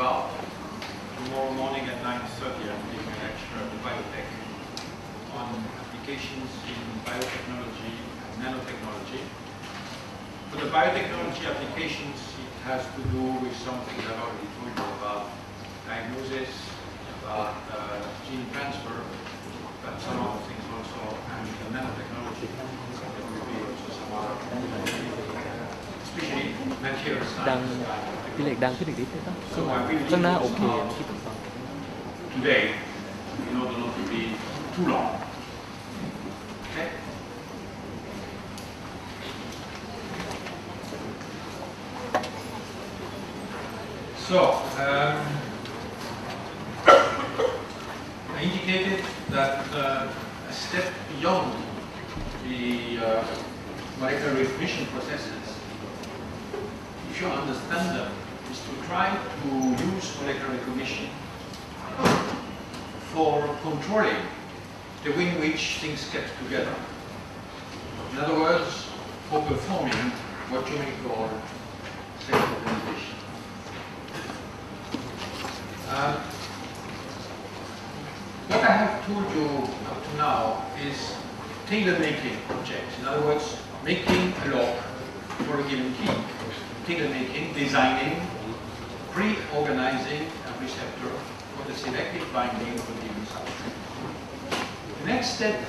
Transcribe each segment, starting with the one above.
out. Tomorrow morning at 9.30 I'm giving a lecture at the Biotech on applications in biotechnology and nanotechnology. For the biotechnology applications, it has to do with something that I already told you about diagnosis, about uh, gene transfer, but some other things also, and the nanotechnology. There will be also some other, especially material ดัง science. พี่เล็กดังขึ้นอีกนิดได้ปะข้างหน้าข้างหน้าโอเคนะที่ผมฟัง today in order not to be too long. Okay? So, um, I indicated that uh, a step beyond the uh, molecular recognition processes if you understand them, is to try to use molecular recognition for controlling the way in which things get together. In other words, for performing what you may call self-organization. Uh, what I have told you up to now is tailor-making projects. In other words, making a lock for a given key. Tailor-making, designing, pre-organizing a receptor for the selective binding of a given substrate. The next step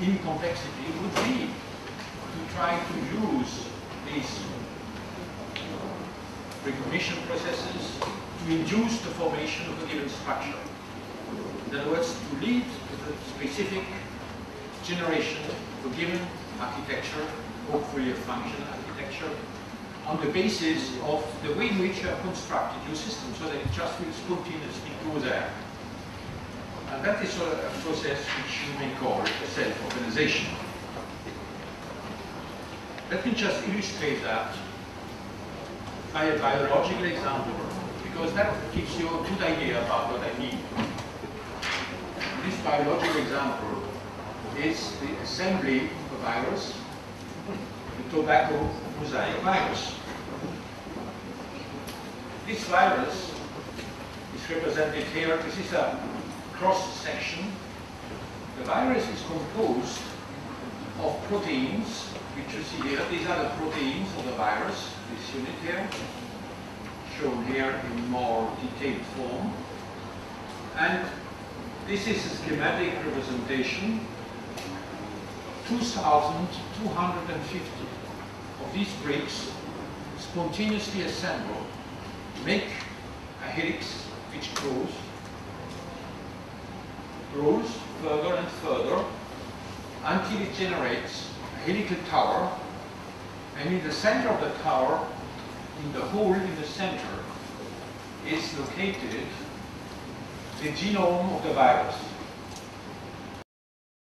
in complexity would be to try to use these recognition processes to induce the formation of a given structure. In other words, to lead to the specific generation of a given architecture, hopefully a functional architecture, on the basis of the way in which you have constructed your system so that it just will spontaneously go there. And that is a, process which you may call self-organization. Let me just illustrate that by a biological example, because that gives you a good idea about what I mean. This biological example is the assembly of a virus, tobacco mosaic virus. This virus is represented here. This is a cross section. The virus is composed of proteins, which you see here. These are the proteins of the virus, this unit here, shown here in more detailed form. And this is a schematic representation 2,250 of these bricks spontaneously assemble, make a helix which grows, grows further and further until it generates a helical tower, and in the center of the tower, in the hole in the center, is located the genome of the virus.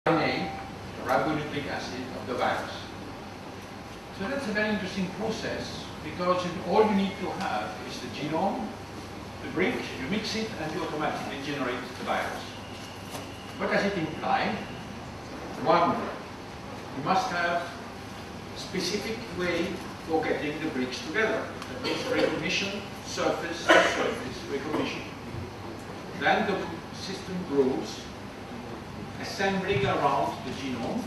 RNA, the ribonucleic acid of the virus. So that's a very interesting process because all you need to have is the genome, the brick, you mix it and you automatically generate the virus. What does it imply? One, you must have a specific way for getting the bricks together. That means recognition, surface surface recognition. Then the system grows, assembling around the genome,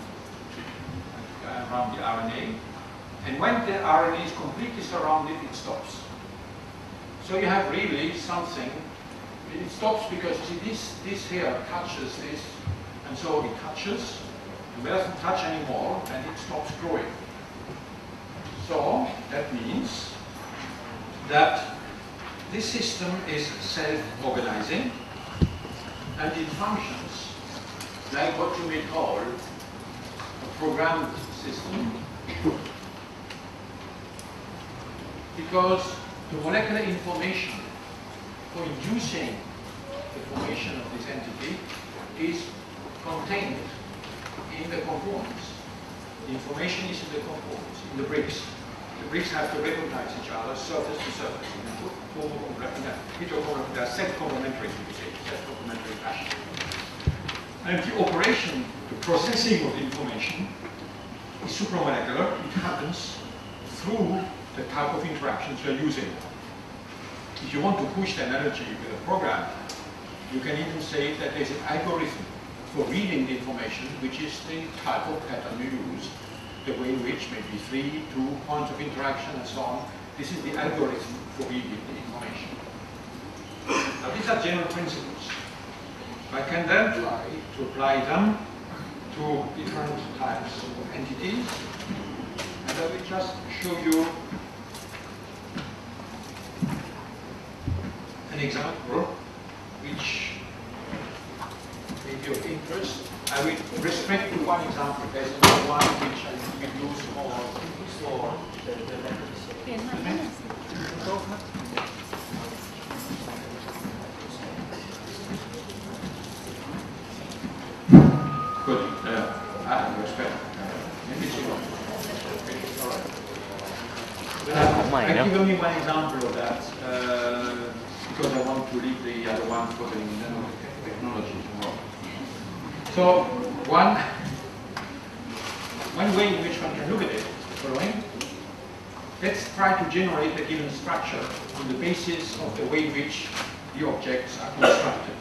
uh, around the RNA, and when the RNA is completely surrounded, it stops. So you have really something, it stops because see this, this here touches this, and so it touches, and it doesn't touch anymore, and it stops growing. So that means that this system is self-organizing, and it functions like what you may call a programmed system because the molecular information for inducing the formation of this entity is contained in the components. The information is in the components, in the bricks. The bricks have to recognize each other, surface to surface, in a they are set complementary to the shape, set complementary fashion. And the operation, the processing of the information is supramolecular. It happens through the type of interactions you're using. if you want to push the energy with a program, you can even say that there's an algorithm for reading the information, which is the type of pattern you use, the way in which maybe three, two points of interaction and so on. This is the algorithm for reading the information. Now these are general principles. I can then try to apply them to different types of entities. And me just show you an example which may be of interest. I will restrict to one example. There's another one which I will use for, for the, the mine. I no? give only one example of that uh, because I want to leave the other one for the technology tomorrow. So one one way in which one can look at it is the following. Let's try to generate a given structure on the basis of the way in which the objects are constructed.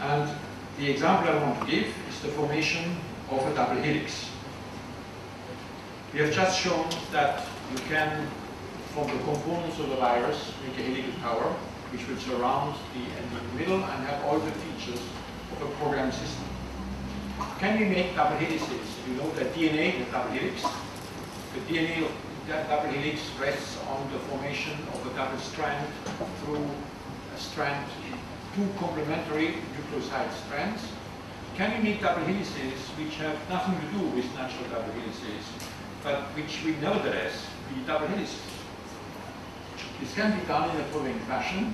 And the example I want to give is the formation of a double helix. We have just shown that you can from the components of the virus, make a helical tower, which will surround the end in the middle and have all the features of a program system. Can we make double helices? You know that DNA, the double helix, the DNA of that double helix rests on the formation of a double strand through a strand, two complementary nucleoside strands. Can we make double helices which have nothing to do with natural double helices, but which will nevertheless be double helices? This can be done in the following fashion.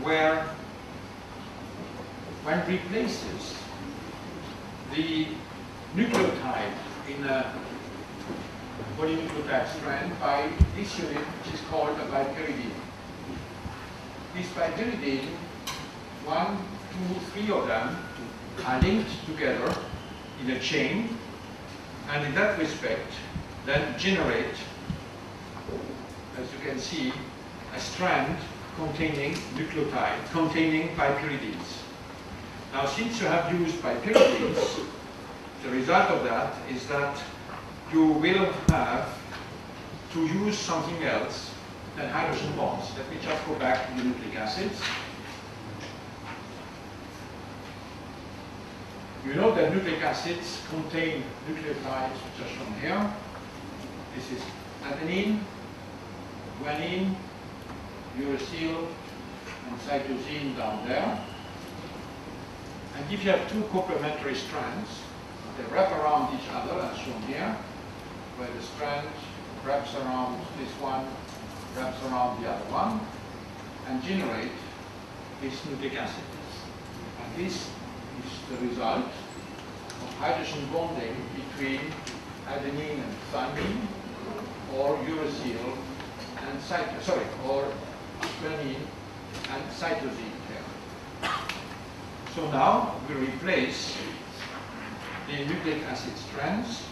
Where one replaces the nucleotide in a polynucleotide strand by this unit, which is called a bipyridine. This bipyridine, one, two, three of them are linked together in a chain, and in that respect, then generate, as you can see, a strand containing nucleotide, containing bipyridines. Now, since you have used bipyridines, the result of that is that you will have to use something else than hydrogen bonds. Let me just go back to the nucleic acids. You know that nucleic acids contain nucleotides which are shown here. This is adenine, guanine, uracil, and cytosine down there. And if you have two complementary strands, they wrap around each other as shown here, where the strand wraps around this one, wraps around the other one, and generate these nucleic acids. And this is the result of hydrogen bonding between adenine and thymine, or uracil and cytosine, sorry, or guanine and cytosine here. So now we replace the nucleic acid strands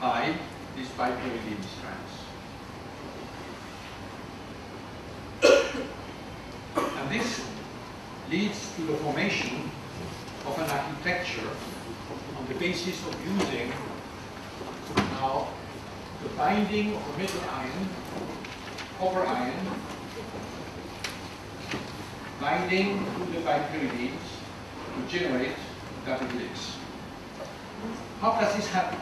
by these bipyridine strands. and this leads to the formation of an architecture on the basis of using now the binding of a metal ion, copper ion, binding to the bipyridines to generate helix. How does this happen?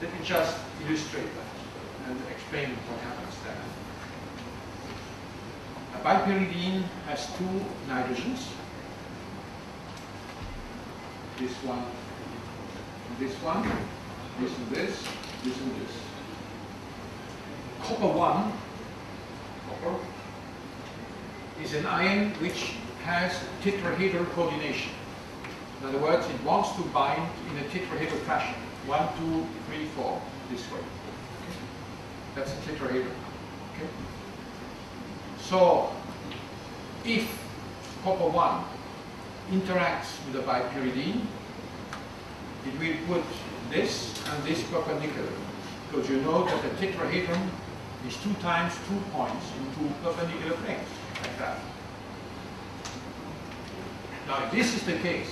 Let me just illustrate that and explain what happens bipyridine has two nitrogens, this one this one, this and this, this and this. Copper 1, copper, is an ion which has tetrahedral coordination. In other words, it wants to bind in a tetrahedral fashion. One, two, three, four, this way. Okay. That's a tetrahedral. Okay. So, if copper 1 interacts with the bipyridine, it will put this and this perpendicular. Because you know that the tetrahedron is two times two points in two perpendicular planes, like that. Now, if this is the case,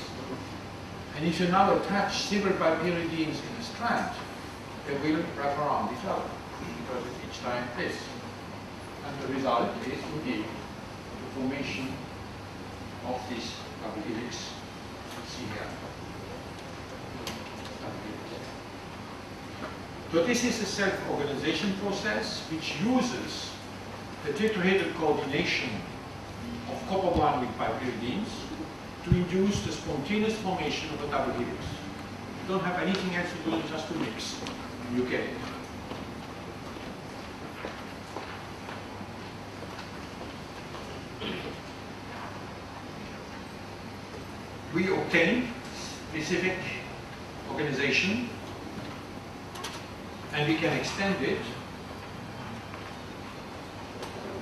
and if you now attach several bipyridines in a strand, they will wrap around each other, because it's each time this. And the result is indeed the formation of this double helix. See here. So this is a self-organization process which uses the tetrahedral coordination of copper bond with bipyridines to induce the spontaneous formation of a double helix. You don't have anything else to do, just to mix, you get it. We obtain specific organization and we can extend it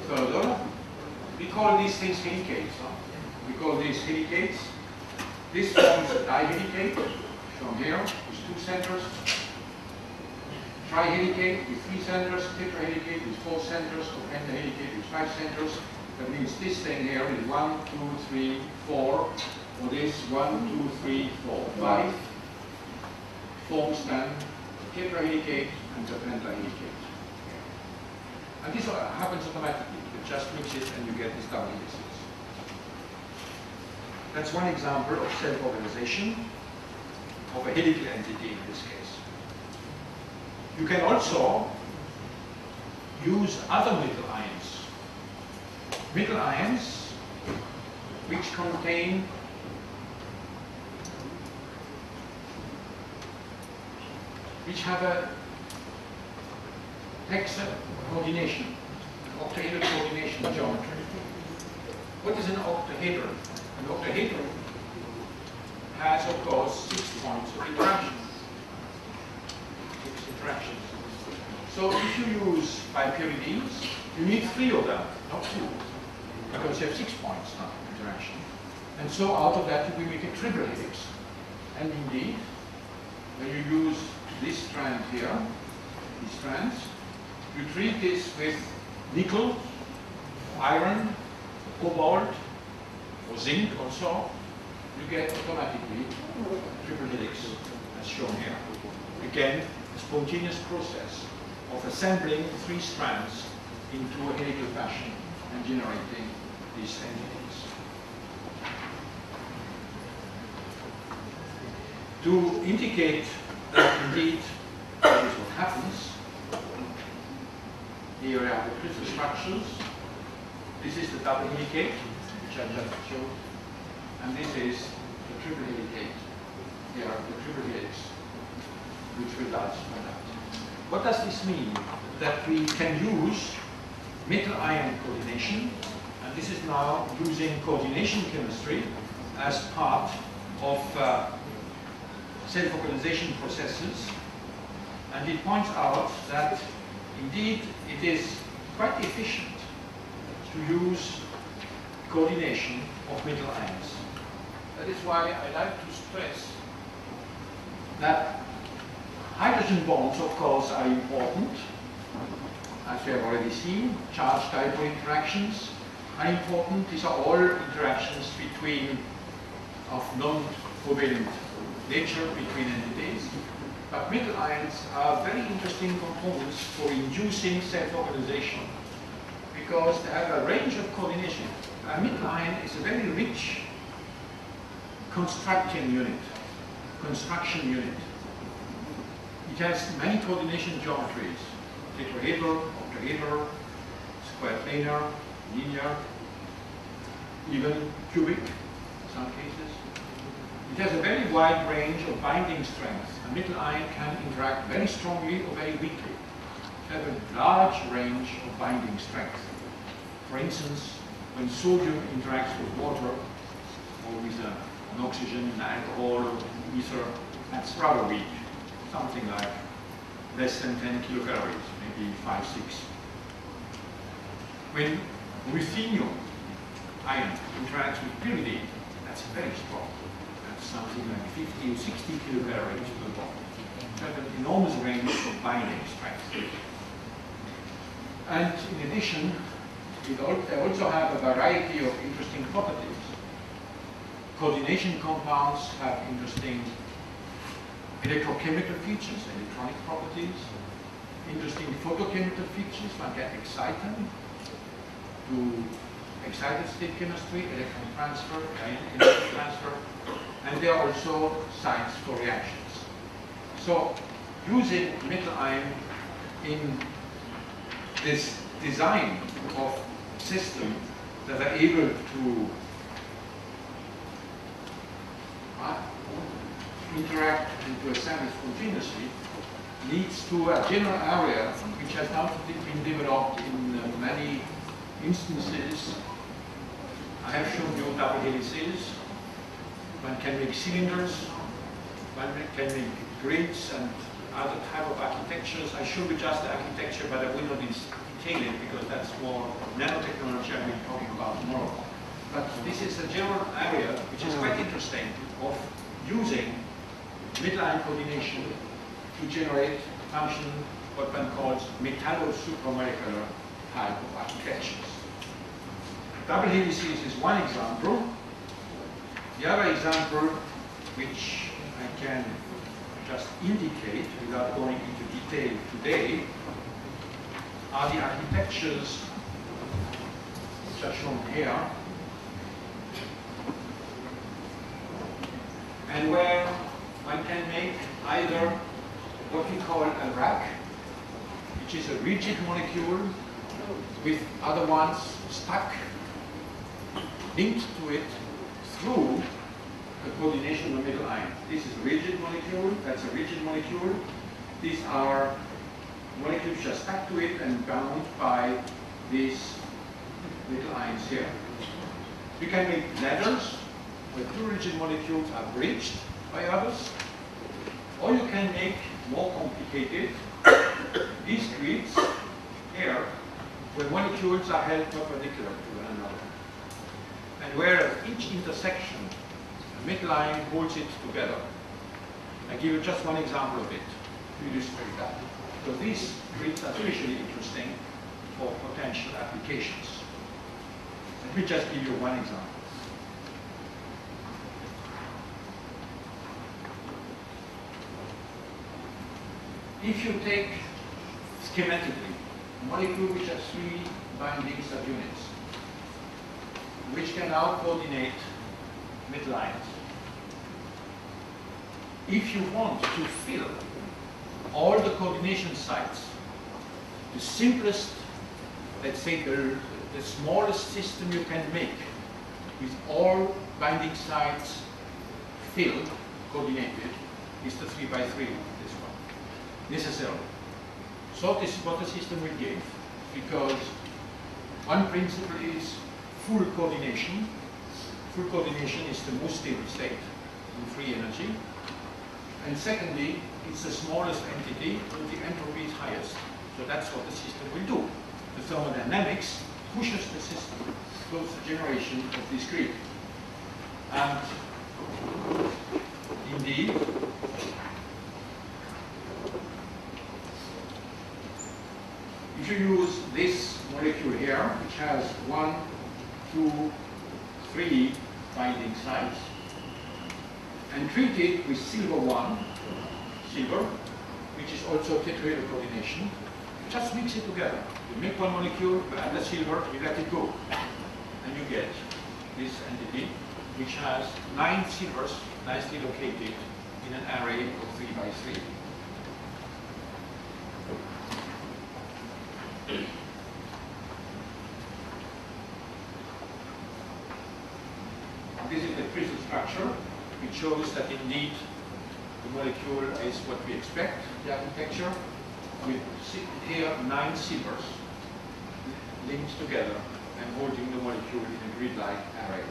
further. We call these things helicates. Huh? We call these helicates. This forms a dihelicate, shown here, with two centers. Trihelicate with three centers, tetrahelicate with four centers, or pentahelicate with five centers. That means this thing here is one, two, three, four, this one, two, three, four, five forms then the tetrahelicate and the pentahelicate. And this happens automatically. You just mix it and you get these double helices. That's one example of self-organization of a helical entity in this case. You can also use other metal ions. Metal ions which contain which have a hexa coordination, octahedral coordination geometry. What is an octahedron? An octahedron has, of course, six points of interaction. Six interactions. So if you use bipyridines, you need three of them, not two, because you have six points of interaction. And so out of that you we make a triple helix. And indeed, when you use this strand here, these strands, you treat this with nickel, iron, cobalt, or zinc also, you get automatically triple helix as shown here. Again, a spontaneous process of assembling three strands into a helical fashion and generating these entities. To indicate that indeed that is what happens, here are the crystal structures. This is the double helicate, which I just showed. And this is the triple helicate. Here are the triple helix, which results from that. What does this mean? That we can use metal-ion coordination, and this is now using coordination chemistry as part of uh, self-organization processes. And it points out that indeed it is quite efficient to use coordination of metal ions. That is why I like to stress that hydrogen bonds, of course, are important. As we have already seen, charge dipole interactions are important. These are all interactions between of non-covalent nature between entities. But metal ions are very interesting components for inducing self-organization because they have a range of coordination. A metal ion is a very rich constructing unit, construction unit. It has many coordination geometries, tetrahedral, octahedral, square planar, linear, even cubic in some cases. It has a very wide range of binding strengths. A metal ion can interact very strongly or very weakly. It has a large range of binding strength. For instance, when sodium interacts with water or with uh, an oxygen, an alcohol, or ether, that's rather weak. Something like less than 10 kilocalories, maybe 5, 6. When ruthenium ion interacts with pyridine, that's very strong. Something like 50 or 60 kilocalories per bond. Have an enormous range of binding strength. And in addition, they also have a variety of interesting properties. Coordination compounds have interesting electrochemical features, electronic properties, interesting photochemical features, one can excite to excited state chemistry, electron transfer, energy transfer, and there are also signs for reactions. So using metal ion in this design of system that are able to uh, interact and to assemble spontaneously leads to a general area which has now been developed in uh, many instances. I have shown you double helices. One can make cylinders. One can make grids and other type of architectures. I showed you just the architecture, but I will not detail it because that's more nanotechnology I will be talking about tomorrow. But this is a general area which is quite interesting of using metal-ion coordination to generate function, what one calls metallo-supramolecular type of architectures. Double helices is one example. The other example, which I can just indicate without going into detail today, are the architectures which are shown here, and where one can make either what we call a rack, which is a rigid molecule with other ones stuck, linked to it through a coordination of the metal ion. This is a rigid molecule, that's a rigid molecule. These are molecules are stuck to it and bound by these little ions here. We can make ladders where two rigid molecules are bridged by others, or you can make more complicated these grids here where molecules are held perpendicular to one another. And where each intersection, a metal ion holds it together. I give you just one example of it to illustrate that. So these grids are especially interesting for potential applications. Let me just give you one example. If you take schematically molecule which has three binding subunits, which can now coordinate metal ions. If you want to fill all the coordination sites, the simplest, let's say the, the smallest system you can make with all binding sites filled, coordinated, is the 3 by 3 this one, necessarily. So this is what the system will give, because one principle is full coordination. Full coordination is the most stable state in free energy. And secondly, it's the smallest entity and the entropy is highest. So that's what the system will do. The thermodynamics pushes the system towards the generation of this grid. And indeed, if you use this molecule here, which has one, to freely binding sites and treat it with silver 1, silver, which is also tetrahedral coordination. Just mix it together. You make one molecule, you add the silver, you let it go. And you get this entity, which has nine silvers nicely located in an array of 3 by 3. Structure. It shows that indeed the molecule is what we expect, the architecture, with here nine silvers linked together and holding the molecule in a grid-like array.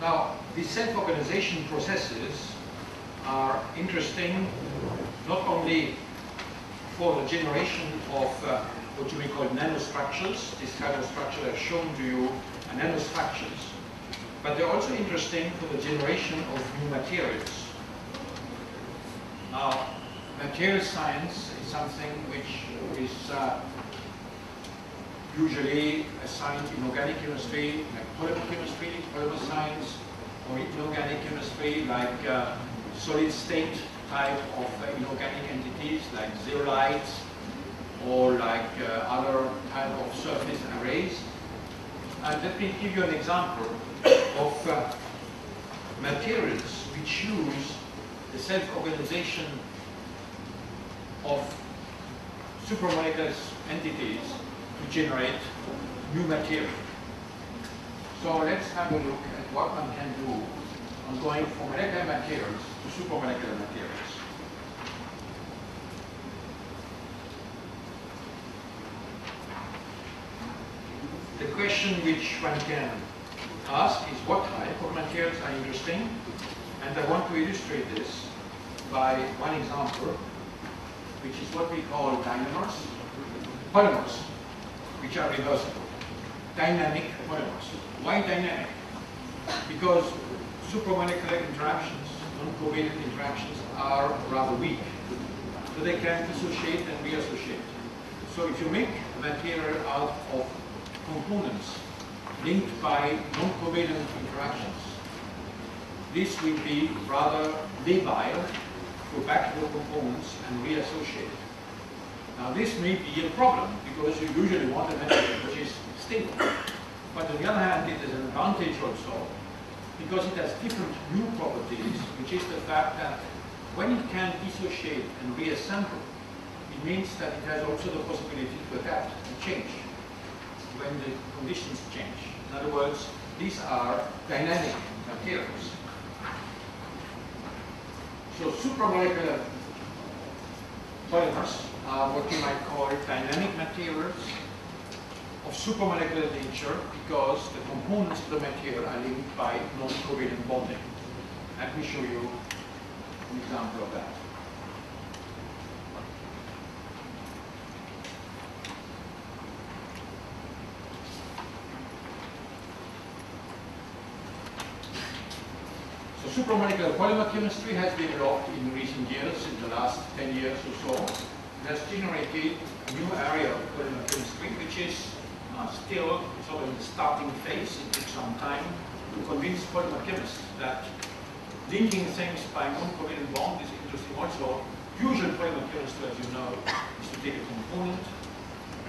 Now, these self-organization processes are interesting not only for the generation of uh, what you may call nanostructures. This kind of structure I've shown to you are nanostructures. But they're also interesting for the generation of new materials. Now, material science is something which is uh, usually assigned in organic chemistry, like polymer chemistry, polymer science, or inorganic chemistry, like uh, solid state type of inorganic entities, like zeolites, or like uh, other type of surface arrays. And let me give you an example of uh, materials which use the self-organization of supramolecular entities to generate new material. So let's have a look at what one can do on going from molecular materials The question which one can ask is what type of materials are interesting? And I want to illustrate this by one example, which is what we call dynamers, polymers, which are reversible. Dynamic polymers. Why dynamic? Because supramolecular interactions, non-covalent interactions are rather weak. So they can dissociate and reassociate. So if you make a material out of components linked by non-covalent interactions, this will be rather labile, to the components and reassociate. Now this may be a problem because you usually want a material which is stable. But on the other hand, it is an advantage also because it has different new properties, which is the fact that when it can dissociate and reassemble, it means that it has also the possibility to adapt and change when the conditions change. In other words, these are dynamic materials. So supramolecular polymers are what you might call dynamic materials supramolecular nature because the components of the material are linked by non-covalent bonding. Let me show you an example of that. So supramolecular polymer chemistry has been developed in recent years, in the last 10 years or so. It has generated a new area of polymer chemistry, which is uh, still sort of in the starting phase. It took some time to convince polymer chemists that linking things by non-covalent bond is interesting also. Usual polymer chemistry, as you know, is to take a component,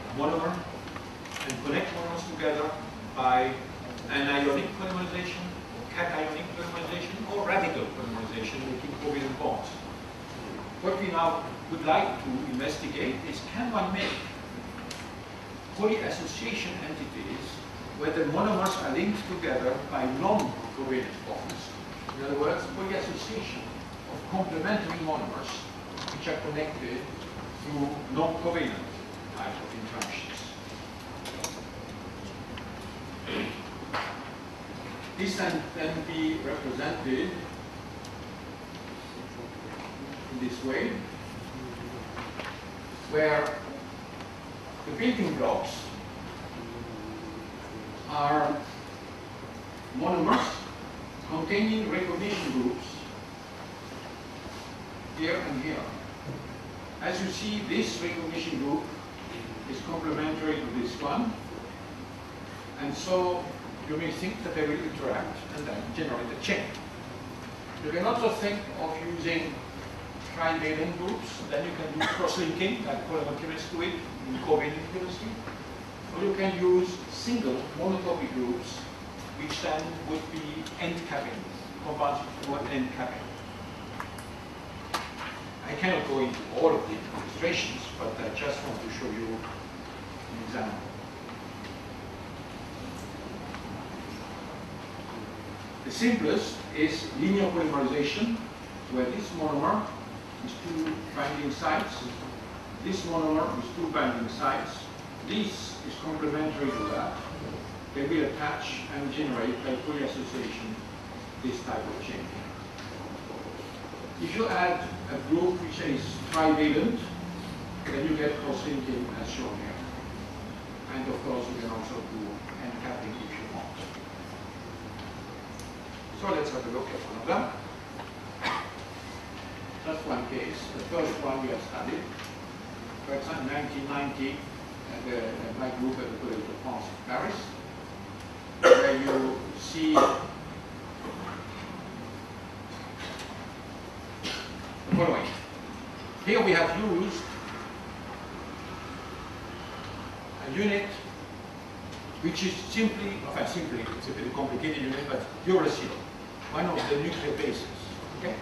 a monomer, and connect monomers together by anionic polymerization, cationic polymerization, or radical polymerization, making covalent bonds. What we now would like to investigate is can one make polyassociation entities where the monomers are linked together by non-covalent bonds. In other words, polyassociation of complementary monomers which are connected through non-covalent type of interactions. This can then be represented in this way, where the building blocks are monomers containing recognition groups here and here. As you see, this recognition group is complementary to this one. And so you may think that they will interact and then generate a chain. You can also think of using trivalent groups, then you can do cross-linking, like polymer in covalent chemistry. Or you can use single monotopic groups, which then would be end capping, compounds through an end capping. I cannot go into all of the illustrations, but I just want to show you an example. The simplest is linear polymerization, where this monomer is two binding sites, this monomer is two binding sites, this is complementary to that. They will attach and generate by polyassociation this type of chain. If you add a group which is trivalent, then you get cross-linking as shown here. And of course, you can also do end capping if you want. So let's have a look at one of them. That's one case. The first one we have studied. For example, 1990, at uh, the, at my group at the Collège de France in Paris, where you see following. Here we have used a unit which is simply, enfin simply, it's a bit complicated unit, but uracil, one of the nuclear bases. Okay?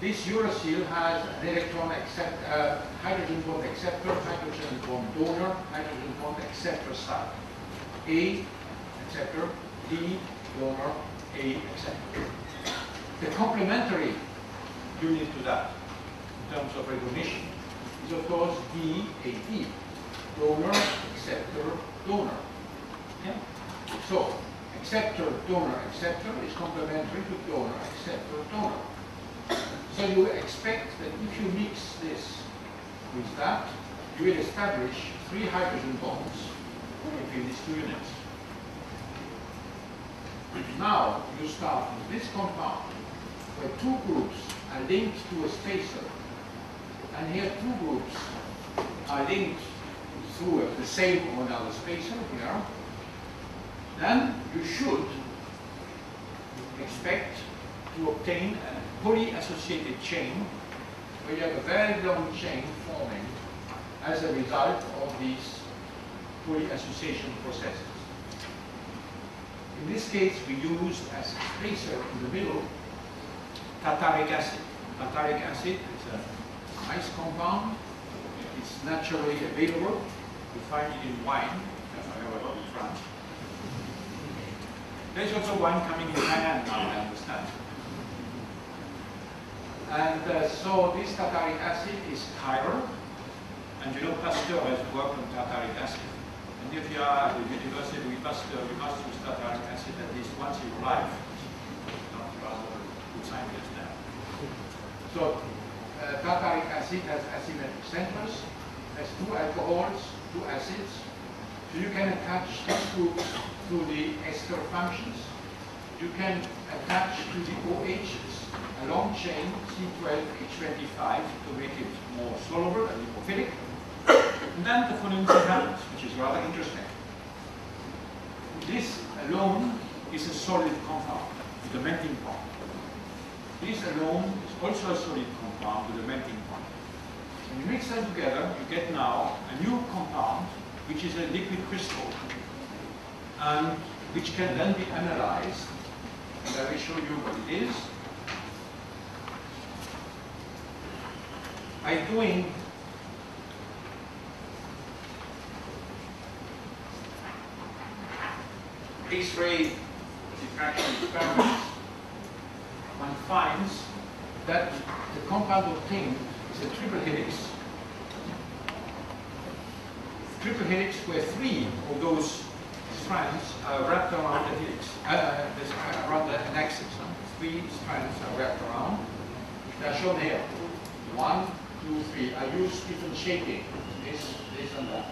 This uracil has an electron accept, uh, hydrogen bond acceptor, hydrogen bond donor, hydrogen bond acceptor site. A acceptor, D donor, A acceptor. The complementary unit to that, in terms of recognition, is of course DAD, donor, acceptor, donor. Yeah? So, acceptor, donor, acceptor is complementary to donor, acceptor, donor. So you expect that if you mix this with that, you will establish three hydrogen bonds between these two units. Now you start with this compound where two groups are linked to a spacer and here two groups are linked through the same or another spacer here, then you should expect to obtain a poly-associated chain where you have a very long chain forming as a result of these poly-association processes. In this case, we used as a spacer in the middle tartaric acid. Tartaric acid is a nice compound. It's naturally available. You find it in wine. I have a lot in France. There's also wine coming in Thailand now, I understand. And uh, so this tartaric acid is chiral. And you know Pasteur has worked on tartaric acid. And if you are at the University of Pasteur, you must use tartaric acid at least once in your life. Not rather good scientist there. So uh, tartaric acid has asymmetric centers, has two alcohols, two acids. So you can attach these groups to the ester functions. You can attach to the OHs a long chain C12H25 to make it more soluble and lipophilic. And then the thing happens, which is rather interesting. This alone is a solid compound with a melting point. This alone is also a solid compound with a melting point. When you mix them together, you get now a new compound, which is a liquid crystal, and which can then be analyzed. And I will show you what it is. By doing X-ray diffraction experiments, one finds that the compound obtained is a triple helix. Triple helix where three of those strands are wrapped around the helix, uh, uh, around the, an axis. Huh? Three strands are wrapped around. They are shown here. One, two, three. I use different shaping. This, this, and that.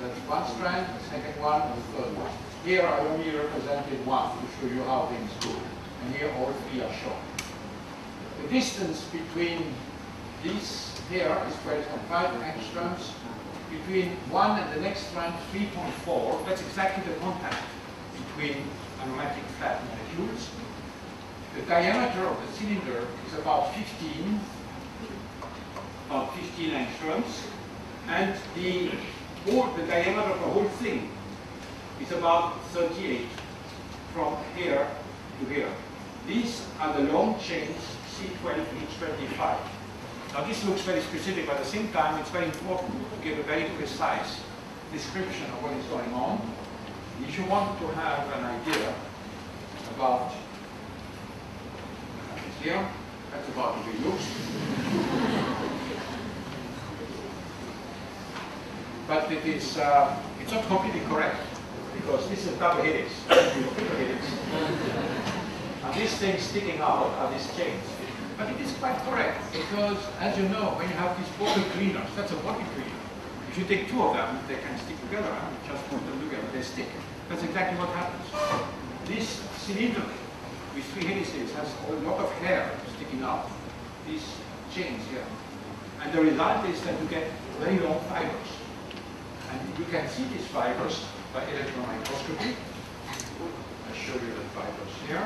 That's one strand, the second one, and the third one. Here I only represented one to show you how things go. And here all three are shown. The distance between these here is 12.5 angstroms. Between one and the next strand, 3.4. That's exactly the contact between aromatic flat molecules. The diameter of the cylinder is about 15, about 15 angstroms. And the, whole, the diameter of the whole thing is about 38 from here to here. These are the long chains C12, H25. Now this looks very specific, but at the same time it's very important to give a very precise description of what is going on. If you want to have an idea about uh, here, that's about to be used. But it is, uh, it's not completely correct because this is a double helix. And these things sticking out are these chains. But it is quite correct because, as you know, when you have these bottle cleaners, that's a bottle cleaner. If you take two of them, they can stick together. Huh? You just put them together, they stick. That's exactly what happens. This cylinder with three helices has a lot of hair sticking out. These chains here. And the result is that you get very long fibers. And you can see these fibers by electron microscopy. I'll show you the fibers here.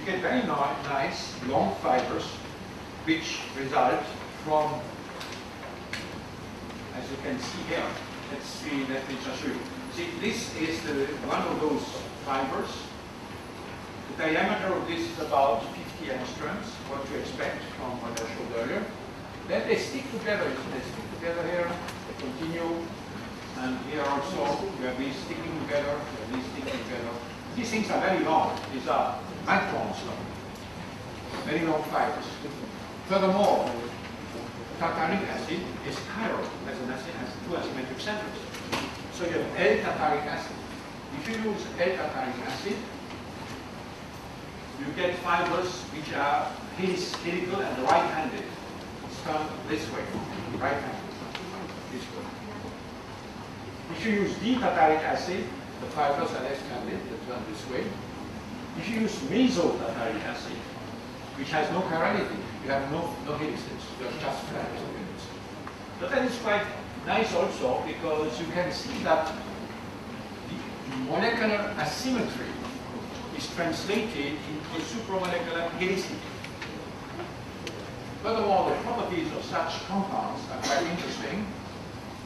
You get very ni- nice long fibers which result from, as you can see here, let's see, let me just show you. See, this is the, one of those fibers. The diameter of this is about 50 angstroms, what you expect from what I showed earlier. Then they stick together, you see, they stick together here, they continue, and here also, you have these sticking together, you have these sticking together. These things are very long, these are microns long, very long fibers. Furthermore, tartaric acid is chiral, as an acid has two asymmetric centers. So you have L-tartaric acid. If you use L-tartaric acid, you get fibers which are helic- helical and right-handed. It's this way, right-handed, this way. If you use D-tartaric acid, the fibers are left-handed, they turn this way. If you use meso-tartaric acid, which has no chirality, you have no, no helices, you have just flat helices. But that is quite nice also because you can see that the molecular asymmetry is translated into supramolecular helicity. Furthermore, the properties of such compounds are quite interesting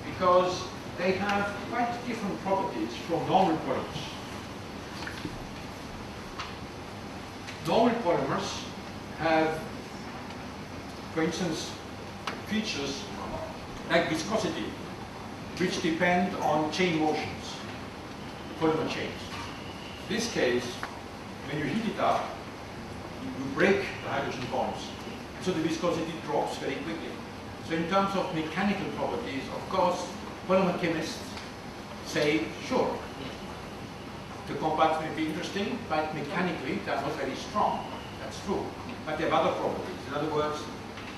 because they have quite different properties from normal polymers. Normal polymers have, for instance, features like viscosity, which depend on chain motions, polymer chains. In this case, when you heat it up, you break the hydrogen bonds, so the viscosity drops very quickly. So in terms of mechanical properties, of course, polymer chemists say, sure, the compounds may be interesting, but mechanically are not very strong. That's true. But they have other properties. In other words,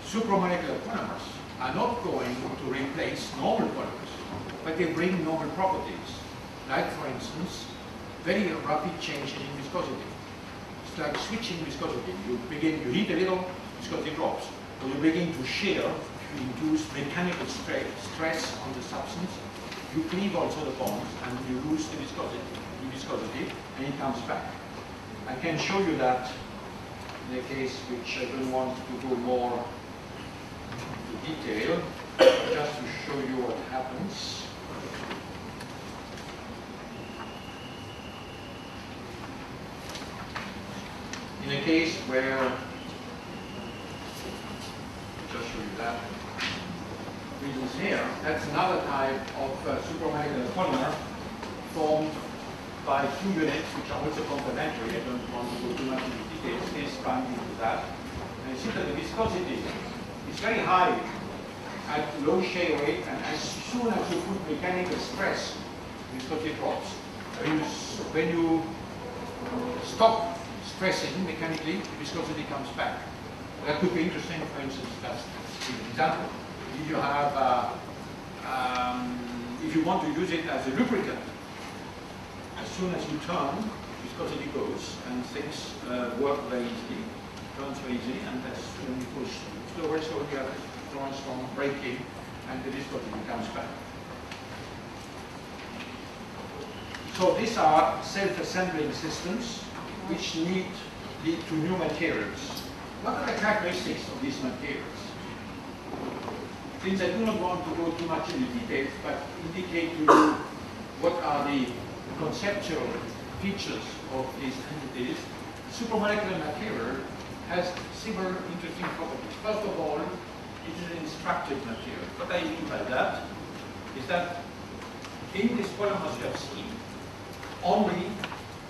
supramolecular polymers are not going to replace normal polymers, but they bring normal properties. Like, for instance, very rapid changes in viscosity. It's like switching viscosity. You begin, you heat a little, viscosity drops. Or you begin to shear, you induce mechanical stre- stress on the substance. You cleave also the bonds and you lose the viscosity, the viscosity, and it comes back. I can show you that in a case which I don't want to go more into detail, just to show you what happens. In a case where, just show you that, reasons here, that's another type of uh, supramolecular polymer formed by two units which are also complementary. I don't want to go too much into details. This comes into that. And you see that the viscosity is very high at low shear rate, and as soon as you put mechanical stress, viscosity drops. When you, when you stop stressing mechanically, viscosity comes back. That could be interesting, for instance, that's an example. If you have, uh, um, if you want to use it as a lubricant, as soon as you turn, viscosity goes and things uh, work very easily, turns very easily, and as when you push slower, slower, you have turns from braking and the viscosity comes back. So these are self-assembling systems which need lead to new materials. What are the characteristics of these materials? Since I do not want to go too much into details, but indicate to you what are the conceptual features of these entities, supramolecular material has several interesting properties. First of all, it is an instructive material. What I mean by that is that in these polymers you have seen, only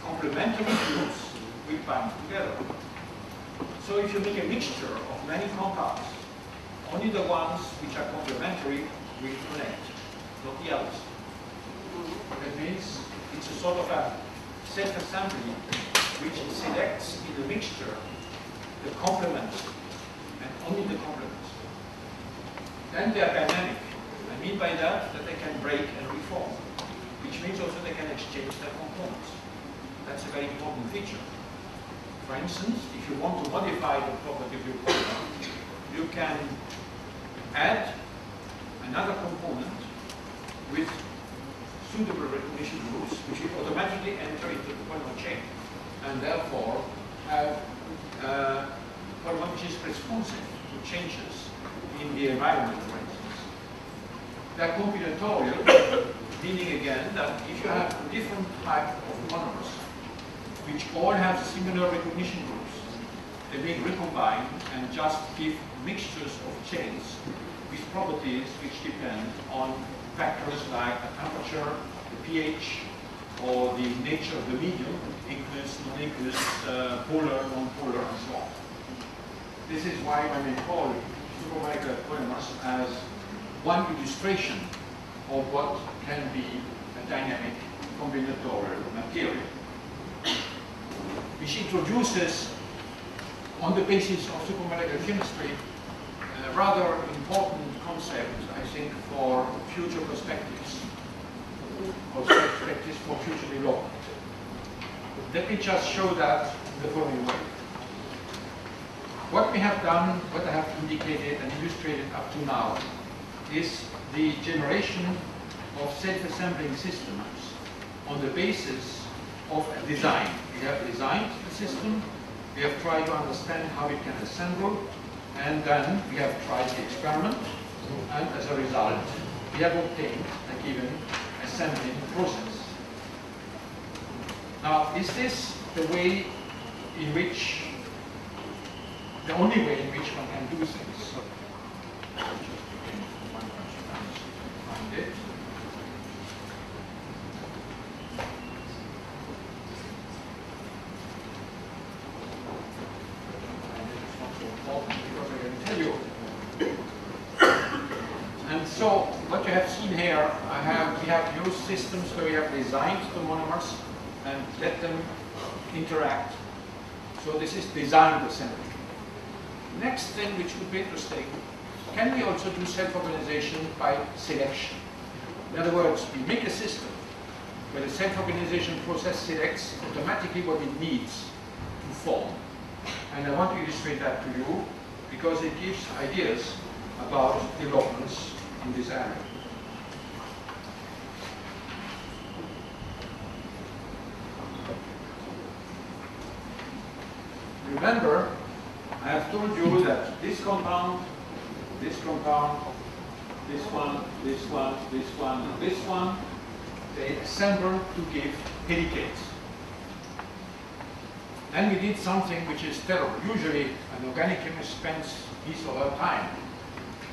complementary groups will bind together. So if you make a mixture of many compounds, only the ones which are complementary will connect, not the others. That means it's a sort of a self-assembly which selects in the mixture the complements and only the complements. Then they are dynamic. I mean by that that they can break and reform, which means also they can exchange their components. That's a very important feature. For instance, if you want to modify the property of your polymer, you can add another component with suitable recognition rules, which will automatically enter into the polymer chain, and therefore have uh, polymer which is responsive to changes in the environment, for instance. They're combinatorial, meaning again that if you have different types of monomers, which all have similar recognition groups. they being recombined and just give mixtures of chains with properties which depend on factors like the temperature, the pH, or the nature of the medium, aqueous, non-aqueous, uh, polar, non-polar, and so on. This is why I may call supramolecular polymers as one illustration of what can be a dynamic combinatorial material, which introduces, on the basis of supramolecular chemistry, a rather important concept, I think, for future perspectives, perspectives for future development. Let me just show that in the following way. What we have done, what I have indicated and illustrated up to now, is the generation of self-assembling systems on the basis of a design. We have designed the system, we have tried to understand how it can assemble, and then we have tried the experiment, and as a result, we have obtained a given assembling process. Now, is this the way in which, the only way in which one can do things? Find it. because I can tell you. And so what you have seen here, I have we have used systems where we have designed the monomers and let them interact. So Next thing which would be interesting, can we also do self-organization by selection? In other words, we make a system where the self-organization process selects automatically what it needs to form. And I want to illustrate that to you because it gives ideas about developments in this area. Remember, I have told you that this compound, this compound, this one, this one, this one, this one, they assemble to give helicates. Then we did something which is terrible. Usually, an organic chemist spends his or her time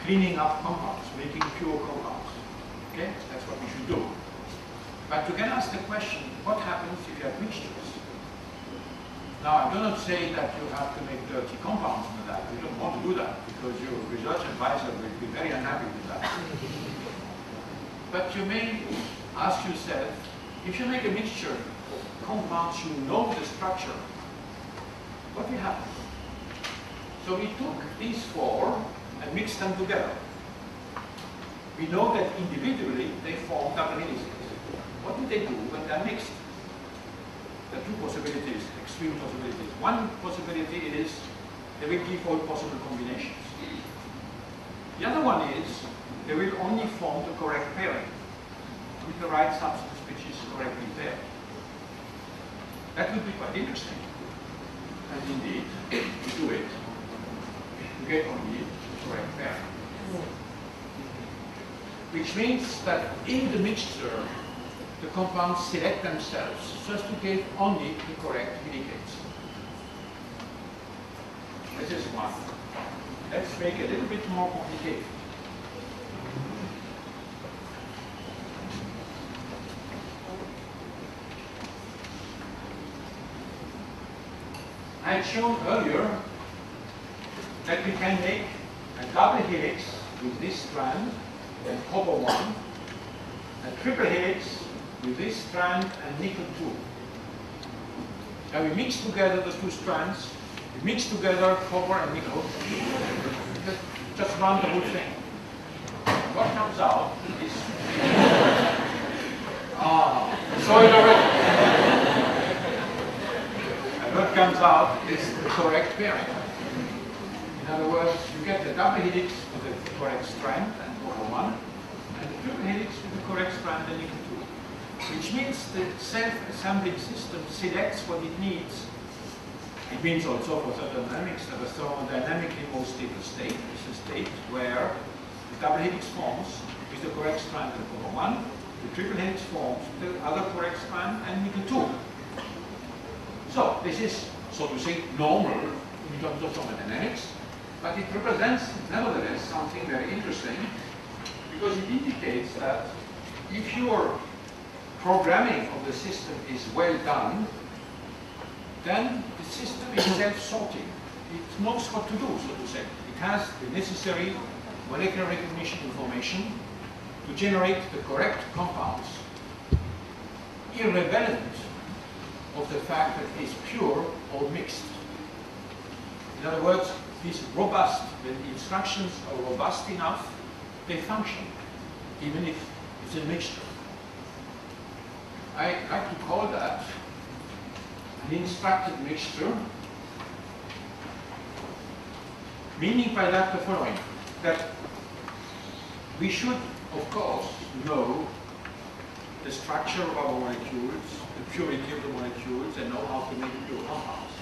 cleaning up compounds, making pure compounds. Okay, that's what we should do. But you can ask the question, what happens if you have mixtures? Now, I do not say that you have to make dirty compounds with that. You don't want to do that because your research advisor will be very unhappy with that. but you may ask yourself, if you make a mixture of compounds, you know the structure, what will happen? So we took these four and mixed them together. We know that individually they form helices. What do they do when they're mixed? There are two possibilities, extreme possibilities. One possibility is they will give all possible combinations. The other one is they will only form the correct pairing with the right substance which is correctly paired. That would be quite interesting. And indeed, we do it. We get only the correct pairing. Which means that in the mixture, the compounds select themselves as to give only the correct helicates. This is one. Let's make it a little bit more complicated. I had shown earlier that we can make a double helix with this strand and copper one, a triple helix with this strand and nickel 2. And we mix together the two strands, we mix together copper and nickel, just, just run the whole thing. what comes out is ah, so it already. and what comes out is the correct pairing. In other words, you get the double helix with the correct strand and copper one, and the triple helix with the correct strand and nickel. Which means the self-assembling system selects what it needs it means also for thermodynamics that a thermodynamically most stable state is a state where the double helix forms with the correct strand and copper 1, the triple helix forms with the other correct strand and nickel 2. So this is, so to say, normal in terms of thermodynamics, but it represents nevertheless something very interesting because it indicates that if your programming of the system is well done, then the system is self-sorting. It knows what to do, so to say. It has the necessary molecular recognition information to generate the correct compounds, irrelevant of the fact that it is pure or mixed. In other words, it is robust. When the instructions are robust enough, they function, even if it's a mixture. I like to call that an instructed mixture, meaning by that the following, that we should, of course, know the structure of our molecules, the purity of the molecules, and know how to make pure compounds.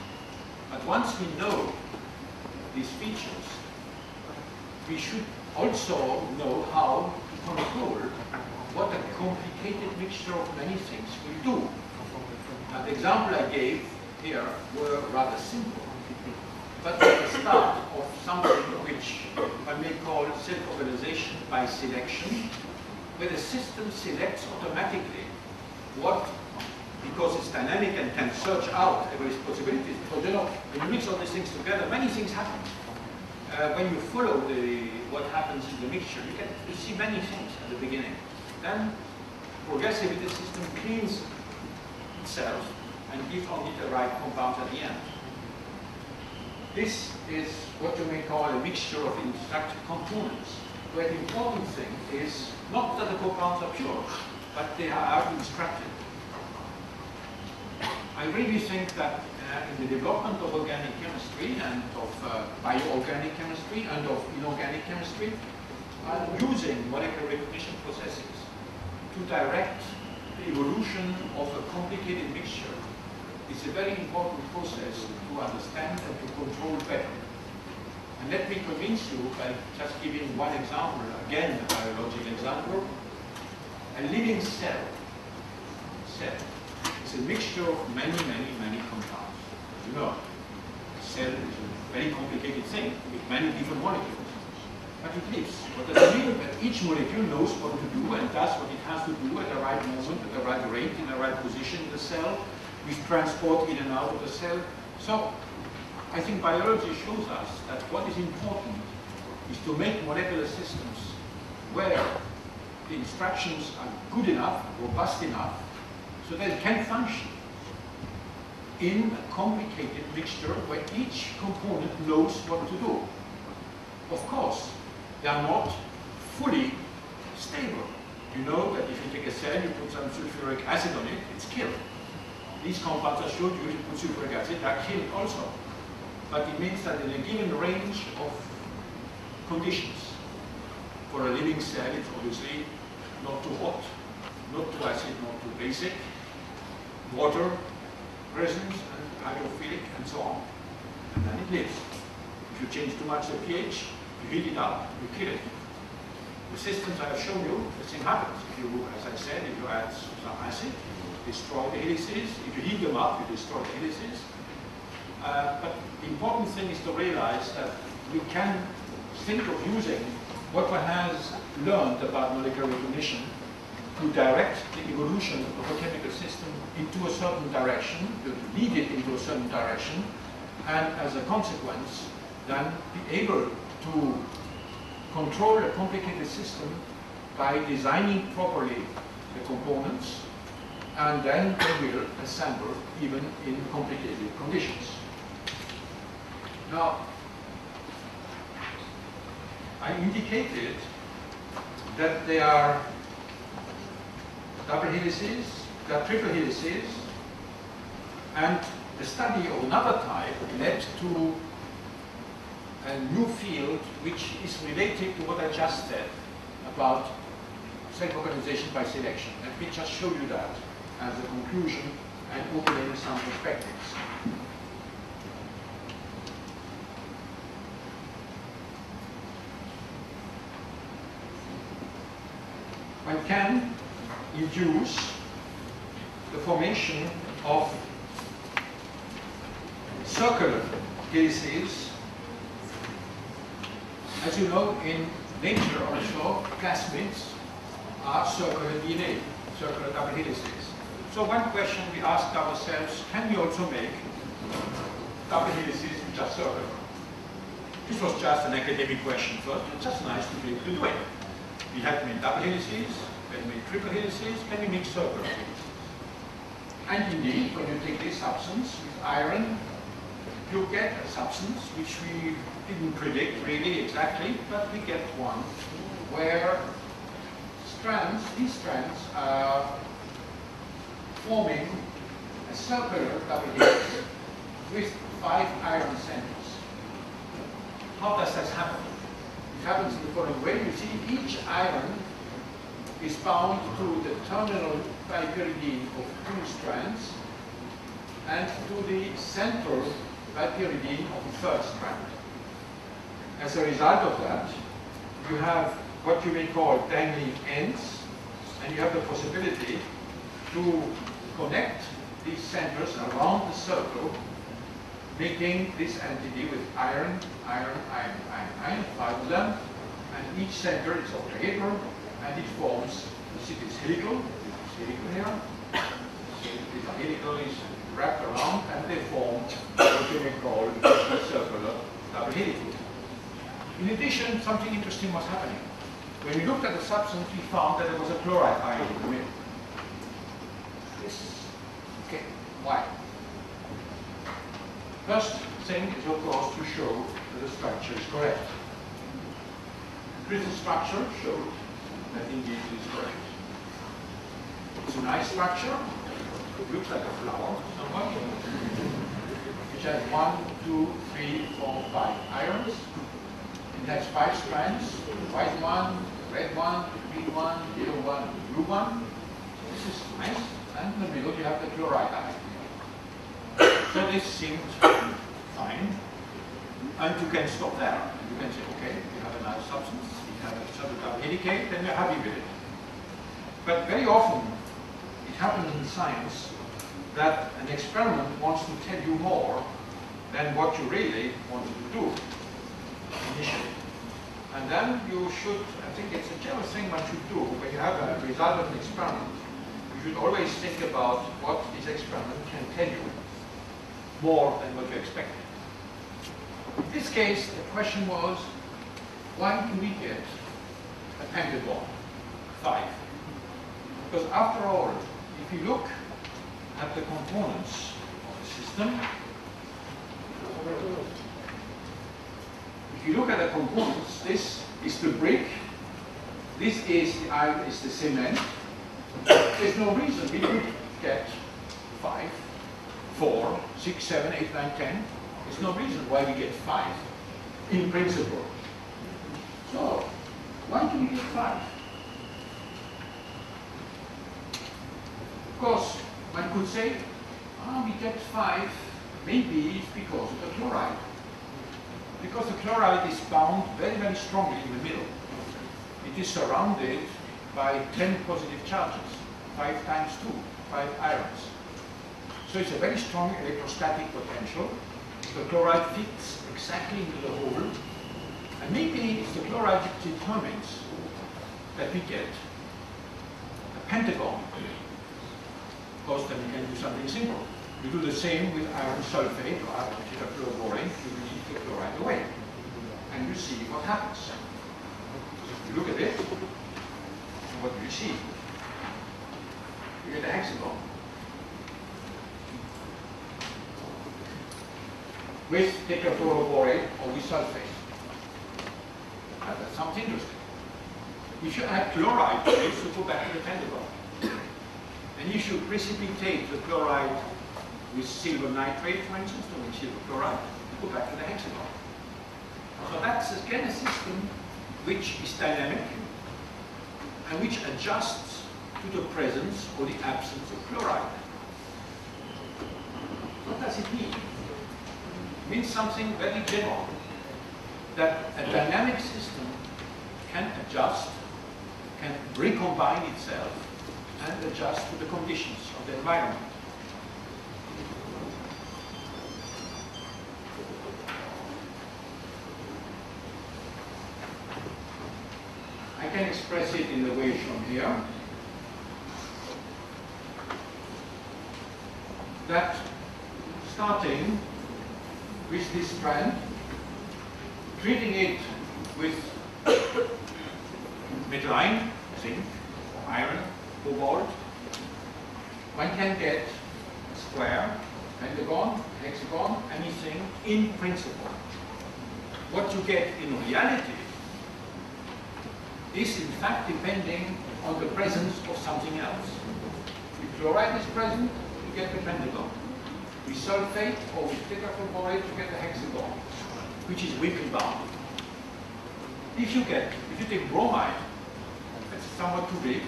But once we know these features, we should also know how to control what a complicated mixture of many things will do. And the example I gave here were rather simple, but at the start of something which I may call self-organization by selection, where the system selects automatically what, because it's dynamic and can search out every possibilities. Because you know, when you mix all these things together, many things happen. Uh, when you follow the, what happens in the mixture, you can you see many things at the beginning. Then progressively the system cleans itself and gives only the right compounds at the end. This is what you may call a mixture of instructed components, where the important thing is not that the compounds are pure, but they are instructed. I really think that uh, in the development of organic chemistry and of uh, bioorganic chemistry and of inorganic chemistry, are using molecular recognition processes to direct the evolution of a complicated mixture is a very important process to understand and to control better. And let me convince you by just giving one example, again a biological example. A living cell, cell is a mixture of many, many, many compounds. You know, a cell is a very complicated thing with many different molecules but it lives. What does it mean? That each molecule knows what to do and does what it has to do at the right moment, at the right rate, in the right position in the cell, with transport in and out of the cell. So I think biology shows us that what is important is to make molecular systems where the instructions are good enough, robust enough, so that it can function in a complicated mixture where each component knows what to do. Of course, they are not fully stable. You know that if you take a cell, you put some sulfuric acid on it, it's killed. These compounds I showed you, you put sulfuric acid, they are killed also. But it means that in a given range of conditions, for a living cell, it's obviously not too hot, not too acid, not too basic, water, presence, and hydrophilic, and so on. And then it lives. If you change too much the pH, you heat it up, you kill it. The systems I have shown you, the same happens. If you, as I said, if you add some acid, you destroy the helices. If you heat them up, you destroy the helices. Uh, but the important thing is to realize that we can think of using what one has learned about molecular recognition to direct the evolution of a chemical system into a certain direction, to lead it into a certain direction, and as a consequence, then be able to control a complicated system by designing properly the components and then they will assemble even in complicated conditions. Now, I indicated that they are double helices, they are triple helices, and the study of another type led to a new field which is related to what I just said about self-organization by selection. Let me just show you that as a conclusion and opening some perspectives. One can induce the formation of circular helices. As you know, in nature also, plasmids are circular DNA, circular double helices. So one question we asked ourselves, can we also make double helices which are circular? This was just an academic question first, it's just nice to be able to do it. We have made double helices, we have made triple helices, can we make circular helices? And indeed, when you take this substance with iron, you get a substance which we didn't predict really exactly, but we get one where strands, these strands are forming a circular double helix with five iron centers. How does that happen? It happens in the following way. You see each iron is bound to the terminal bipyridine of two strands and to the central bipyridine of the first strand. As a result of that, you have what you may call dangling ends, and you have the possibility to connect these centers around the circle, making this entity with iron, iron, iron, iron, iron, five of them, and each center is octahedral, and it forms, you see this helical, this helical here, this helical is wrapped around, and they form may call a circular double helical. In addition, something interesting was happening. When we looked at the substance, we found that there was a chloride ion in the middle. This, okay, why? First thing is, of course, to show that the structure is correct. Crystal structure showed that indeed it is correct. It's a nice structure. It looks like a flower. Which has one, two, three, four, five irons. It has five strands, white one, red one, green one, yellow one, blue one. This is nice. And in the middle you have the chloride ion. So this seemed fine. And you can stop there. You can say, okay, you have a nice substance, you have a double helicate, then you're happy with it. But very often it happens in science that an experiment wants to tell you more than what you really wanted to do initially. And then you should, I think it's a general thing one should do when you have a result of an experiment. You should always think about what this experiment can tell you more than what you expected. In this case, the question was, why do we get a pentagon, five? Because after all, if you look at the components of the system, if you look at the components, this is the brick, this is the iron, is the cement. There's no reason we could get five, four, six, seven, eight, nine, ten. There's no reason why we get five, in principle. So, why do we get five? Of course, one could say, ah, we get five, maybe it's because of the chloride. Because the chloride is bound very, very strongly in the middle. It is surrounded by 10 positive charges, 5 times 2, 5 irons. So it's a very strong electrostatic potential. The chloride fits exactly into the hole. And maybe it's the chloride that determines that we get a pentagon. Course, then you can do something simple. You do the same with iron sulfate or iron tetrafluoroborate. You leave the chloride away. And you see what happens. if You look at it, what do you see? You get a hexagon. With tetrafluoroborate or with sulfate. That, that sounds interesting. If you add chloride you go back to the pentagon. And you precipitate the chloride with silver nitrate, for instance, or with silver chloride, you go back to the hexagon. So that's again a system which is dynamic and which adjusts to the presence or the absence of chloride. What does it mean? It means something very general, that a dynamic system can adjust, can recombine itself, and adjust to the conditions of the environment. I can express it in the way shown here. That starting with this strand, treating it with metal zinc, or iron, cobalt, one can get square, pentagon, hexagon, anything in principle. What you get in reality is in fact depending on the presence of something else. If chloride is present, you get the pentagon. With sulfate or with tetrachloride, you get the hexagon, which is weakly bound. If you get, if you take bromide, that's somewhat too big,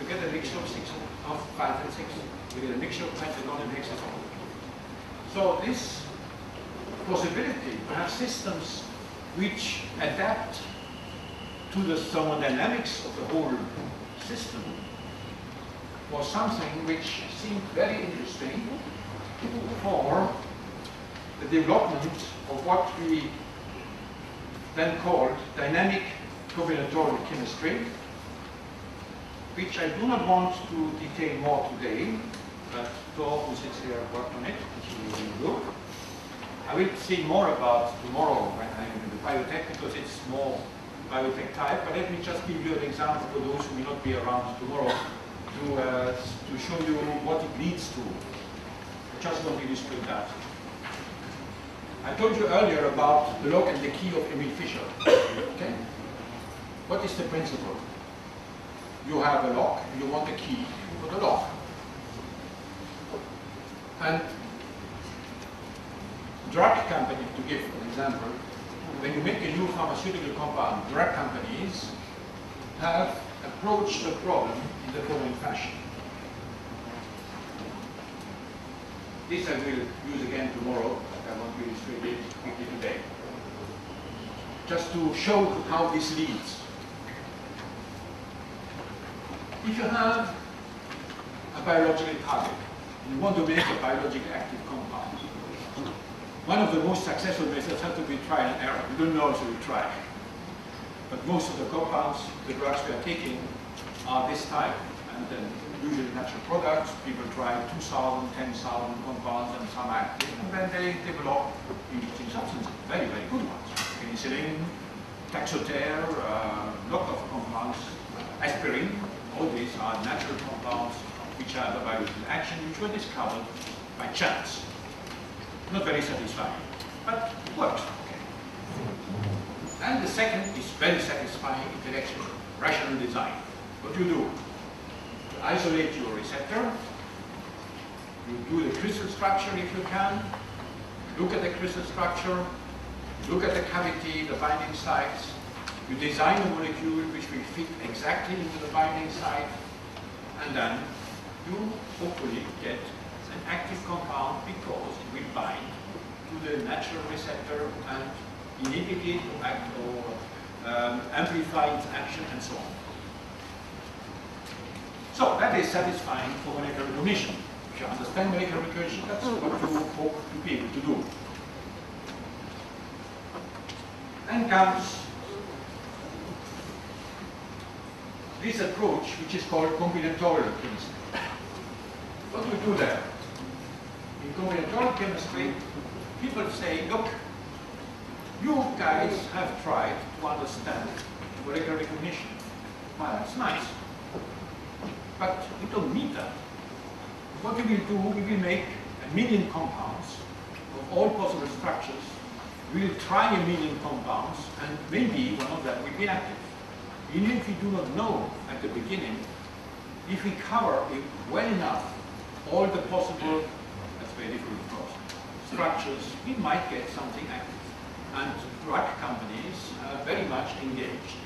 you get a mixture of six, of five and six. We get a mixture of pentagon and hexagon. So this possibility to have systems which adapt to the thermodynamics of the whole system was something which seemed very interesting for the development of what we then called dynamic combinatorial chemistry, which I do not want to detail more today, but Thor, who sits here, worked on it, you will do. I will say more about tomorrow when I'm in the biotech because it's more biotech type, but let me just give you an example for those who may not be around tomorrow to, uh, to show you what it leads to. I just want to illustrate that. I told you earlier about the lock and the key of Emil Fischer. Okay? What is the principle? You have a lock, you want a key for the lock. And drug company, to give an example, when you make a new pharmaceutical compound, drug companies have approached the problem in the following fashion. This I will use again tomorrow, but I want to illustrate it quickly today. Just to show how this leads. If you have a biological target, and you want to make a biologically active compound, one of the most successful methods has to be trial and error. We don't know, so we try. But most of the compounds, the drugs we are taking, are this type. And then usually natural products, people try 2,000, 10,000 compounds and some active, and then they develop interesting substances, very, very good ones. Penicillin, Taxotere, uh, lot of compounds, aspirin, all these are natural compounds which have a biological action, which were discovered by chance. Not very satisfying, but works. Okay. And the second is very satisfying intellectual, rational design. What do you do? You isolate your receptor, you do the crystal structure if you can, look at the crystal structure, look at the cavity, the binding sites, you design a molecule which will fit exactly into the binding site, and then you hopefully get an active compound because it will bind to the natural receptor and inhibit it or, act or um, amplify its action and so on. So that is satisfying for molecular recognition. If you understand molecular recognition, that's what you hope to be able to do. And comes this approach, which is called combinatorial chemistry. What do we do there? In combinatorial chemistry, people say, look, you guys have tried to understand molecular recognition. Well, that's nice. But we don't need that. What we will do, we will make a million compounds of all possible structures. We will try a million compounds, and maybe one of them will be active. Even if we do not know at the beginning, if we cover well enough, all the possible, that's very difficult of course, structures, we might get something active. And drug companies are very much engaged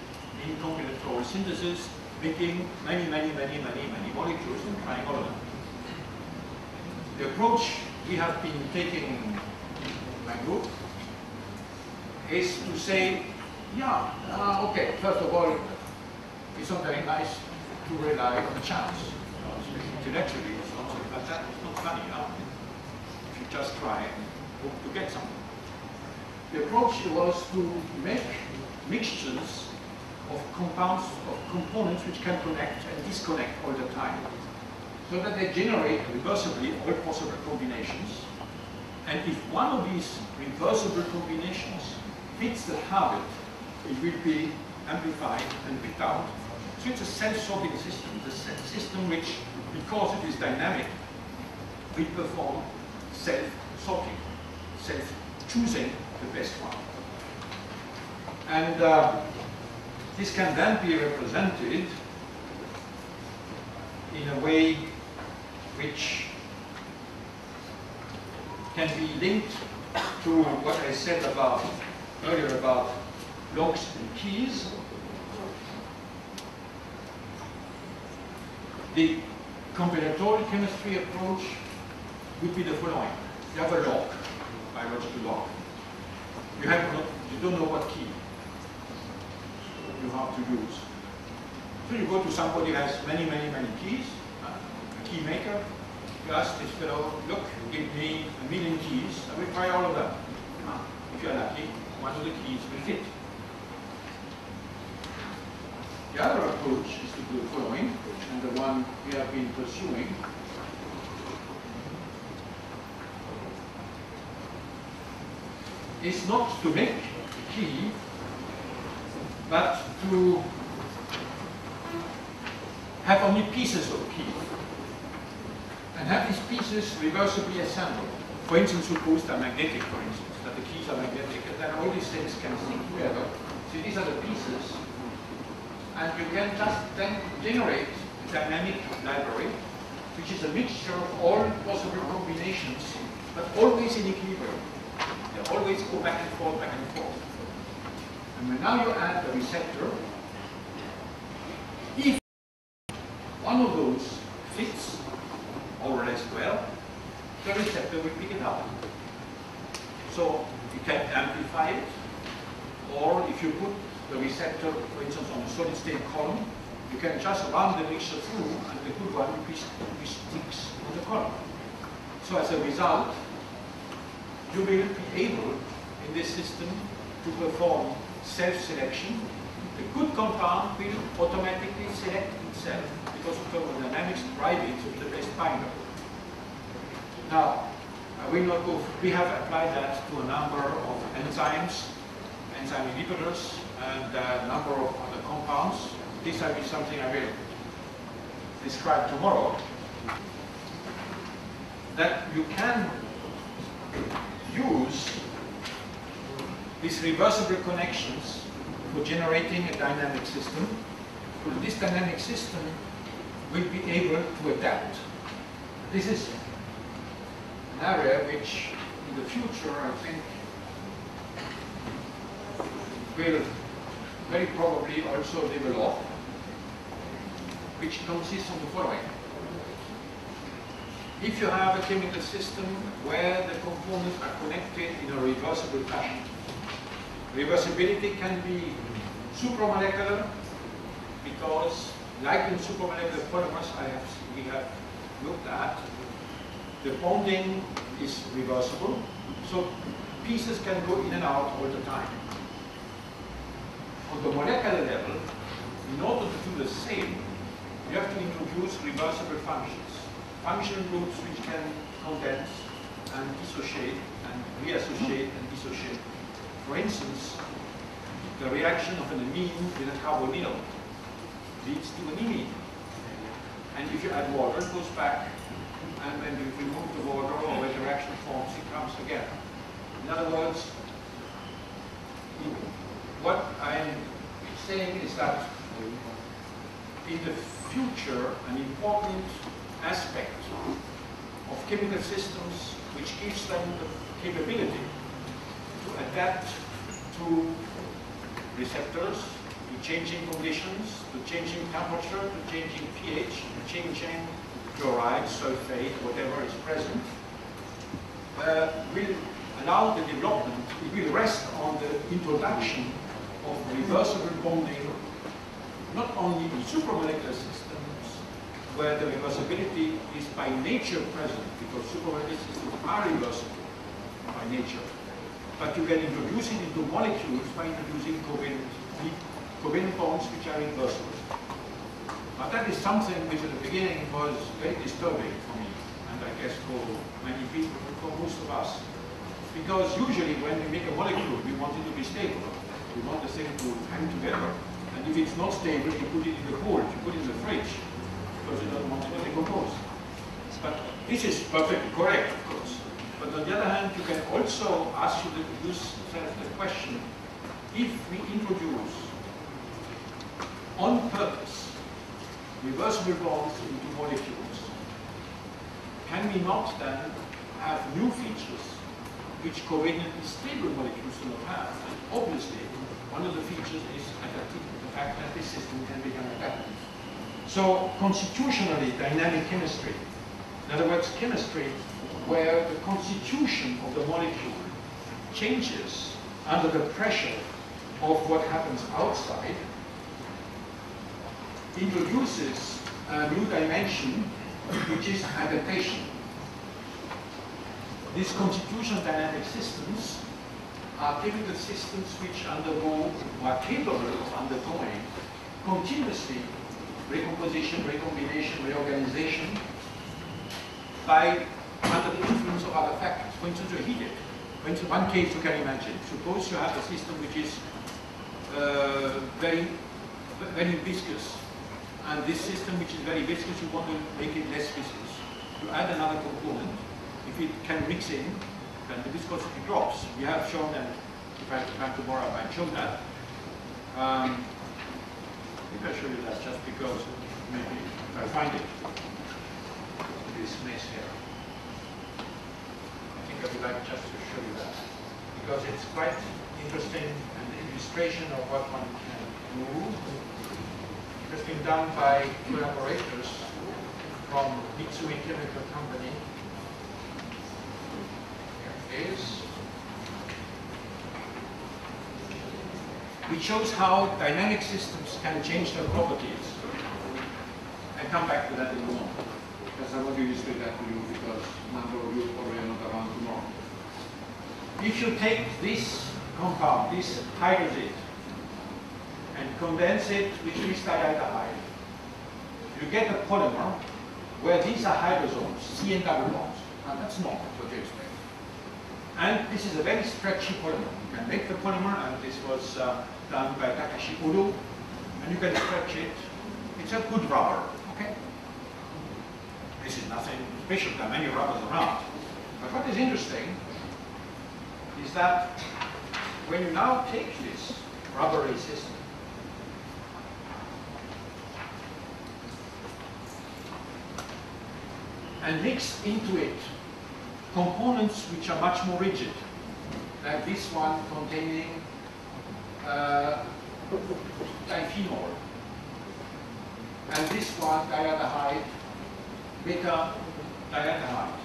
in combinatorial synthesis, picking many, many, many, many, many molecules and trying all of them. The approach we have been taking in my group is to say, yeah, uh, okay, first of all, it's not very nice to rely on chance. Intellectually, it's not, so, but that, it's not funny, huh? if you just try and hope to get something. The approach was to make mixtures of compounds, of components which can connect and disconnect all the time. So that they generate reversibly all possible combinations. And if one of these reversible combinations fits the target, it will be amplified and picked out. So it's a self-sorting system. It's a system which, because it is dynamic, will perform self-sorting, self-choosing the best one. And uh, this can then be represented in a way which can be linked to what I said about earlier about locks and keys. The combinatorial chemistry approach would be the following. You have a lock, biological lock. You have not, you don't know what key you have to use. So you go to somebody who has many, many, many keys, uh, a key maker. You ask this fellow, look, give me a million keys, I will try all of them. Uh, if you're lucky, one of the keys will fit. The other approach is to do the following, and the one we have been pursuing. Is not to make a key, but to have only pieces of key and have these pieces reversibly assembled. For instance, suppose they're magnetic, for instance, that the keys are magnetic, and then all these things can stick together. So these are the pieces and you can just then generate dynamic library, which is a mixture of all possible combinations, but always in equilibrium. They always go back and forth, back and forth. And when now you add the receptor, if one of those fits more or less well, the receptor will pick it up. So you can amplify it, or if you put the receptor, for instance, on a solid state column, you can just run the mixture through and the good one will sticks on the column. So as a result, you will be able in this system to perform self-selection. The good compound will automatically select itself because of thermodynamics drive it to the best binder. Now, I will not go, we have applied that to a number of enzymes, enzyme inhibitors, and a number of other compounds. This will be something I will describe tomorrow. That you can use these reversible connections for generating a dynamic system. This dynamic system will be able to adapt. This is an area which in the future I think will very probably also develop, which consists of the following. If you have a chemical system where the components are connected in a reversible fashion, reversibility can be supramolecular because like in supramolecular polymers I have, we have looked at, the bonding is reversible, so pieces can go in and out all the time on the molecular level, in order to do the same, you have to introduce reversible functions. Function groups which can condense and dissociate and reassociate and dissociate. For instance, the reaction of an amine with a carbonyl leads to an imine. And if you add water, it goes back. And when you remove the water or when the reaction forms, it comes again. In other words, what I'm saying is that in the future an important aspect of chemical systems which gives them the capability to adapt to receptors, to changing conditions, to changing temperature, to changing pH, to changing chloride, sulfate, whatever is present, uh, will allow the development, it will rest on the introduction of reversible bonding not only in supramolecular systems, where the reversibility is by nature present, because supramolecular systems are reversible by nature, but you can introduce it into molecules by introducing covalent, covalent bonds which are reversible. But that is something which at the beginning was very disturbing for me, and I guess for many people, for most of us. Because usually when we make a molecule, we want it to be stable. We want the thing to hang together. And if it's not stable, you put it in the cold, you put it in the fridge, because you don't want it to decompose. But this is perfectly correct, of course. But on the other hand, you can also ask yourself the question, if we introduce on purpose reversible bonds into molecules, can we not then have new features which covalently stable molecules do not have? And obviously, one of the features is adaptive that this system can become adaptive. So constitutionally dynamic chemistry, in other words, chemistry where the constitution of the molecule changes under the pressure of what happens outside, introduces a new dimension, which is adaptation. These constitutional dynamic systems are chemical systems which undergo, are capable of undergoing continuously recomposition, recombination, reorganization by under the influence of other factors. For instance, you're heated. For instance, one case you can imagine. Suppose you have a system which is uh, very, very viscous. And this system which is very viscous, you want to make it less viscous. You add another component. If it can mix in, then the viscosity drops. We have shown that, if I have time tomorrow, I might show that. Um, maybe I'll show you that just because maybe if I find it, this mess here. I think I would like just to show you that because it's quite interesting and illustration of what one can do. It has been done by collaborators from Mitsui Chemical Company is it shows how dynamic systems can change their properties. I come back to that in a moment, because I want to illustrate that to you because a number of you probably are not around tomorrow. If you take this compound, this hydrazine, and condense it with this dialdehyde, you get a polymer where these are hydrazones, C and double bonds. Now that's not what you expect. And this is a very stretchy polymer. You can make the polymer, and this was uh, done by Takashi Udo, and you can stretch it. It's a good rubber, okay? This is nothing special, there are many rubbers around. But what is interesting is that when you now take this rubbery system, and mix into it components which are much more rigid, like this one containing uh, diphenol, and this one dialdehyde, beta dialdehyde,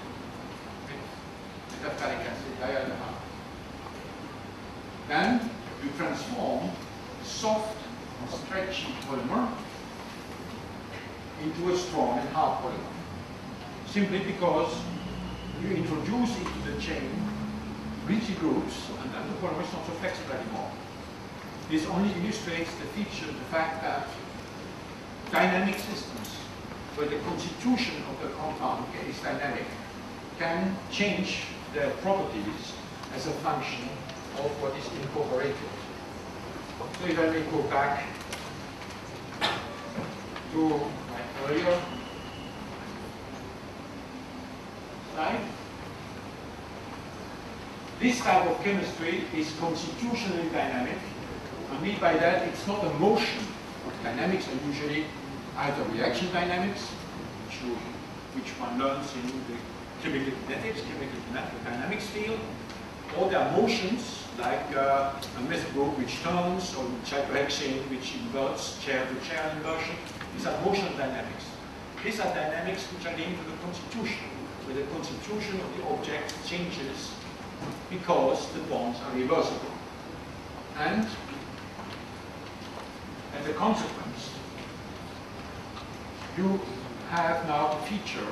metaphthalic acid dialdehyde. Then you transform soft stretchy polymer into a strong and hard polymer, simply because you introduce into the chain rigid groups, and then the polymer is not so flexible anymore. This only illustrates the feature, the fact that dynamic systems, where the constitution of the compound is dynamic, can change their properties as a function of what is incorporated. So if I may go back to my earlier slide. This type of chemistry is constitutionally dynamic. I mean by that it's not a motion Dynamics are usually either reaction dynamics, which, you, which one learns in the chemical kinetics, chemical dynamics field, or there are motions like uh, a methyl group which turns, or cyclohexane which inverts chair-to-chair inversion. These are motion dynamics. These are dynamics which are linked to the constitution, where the constitution of the object changes because the bonds are reversible. And as a consequence, you have now a feature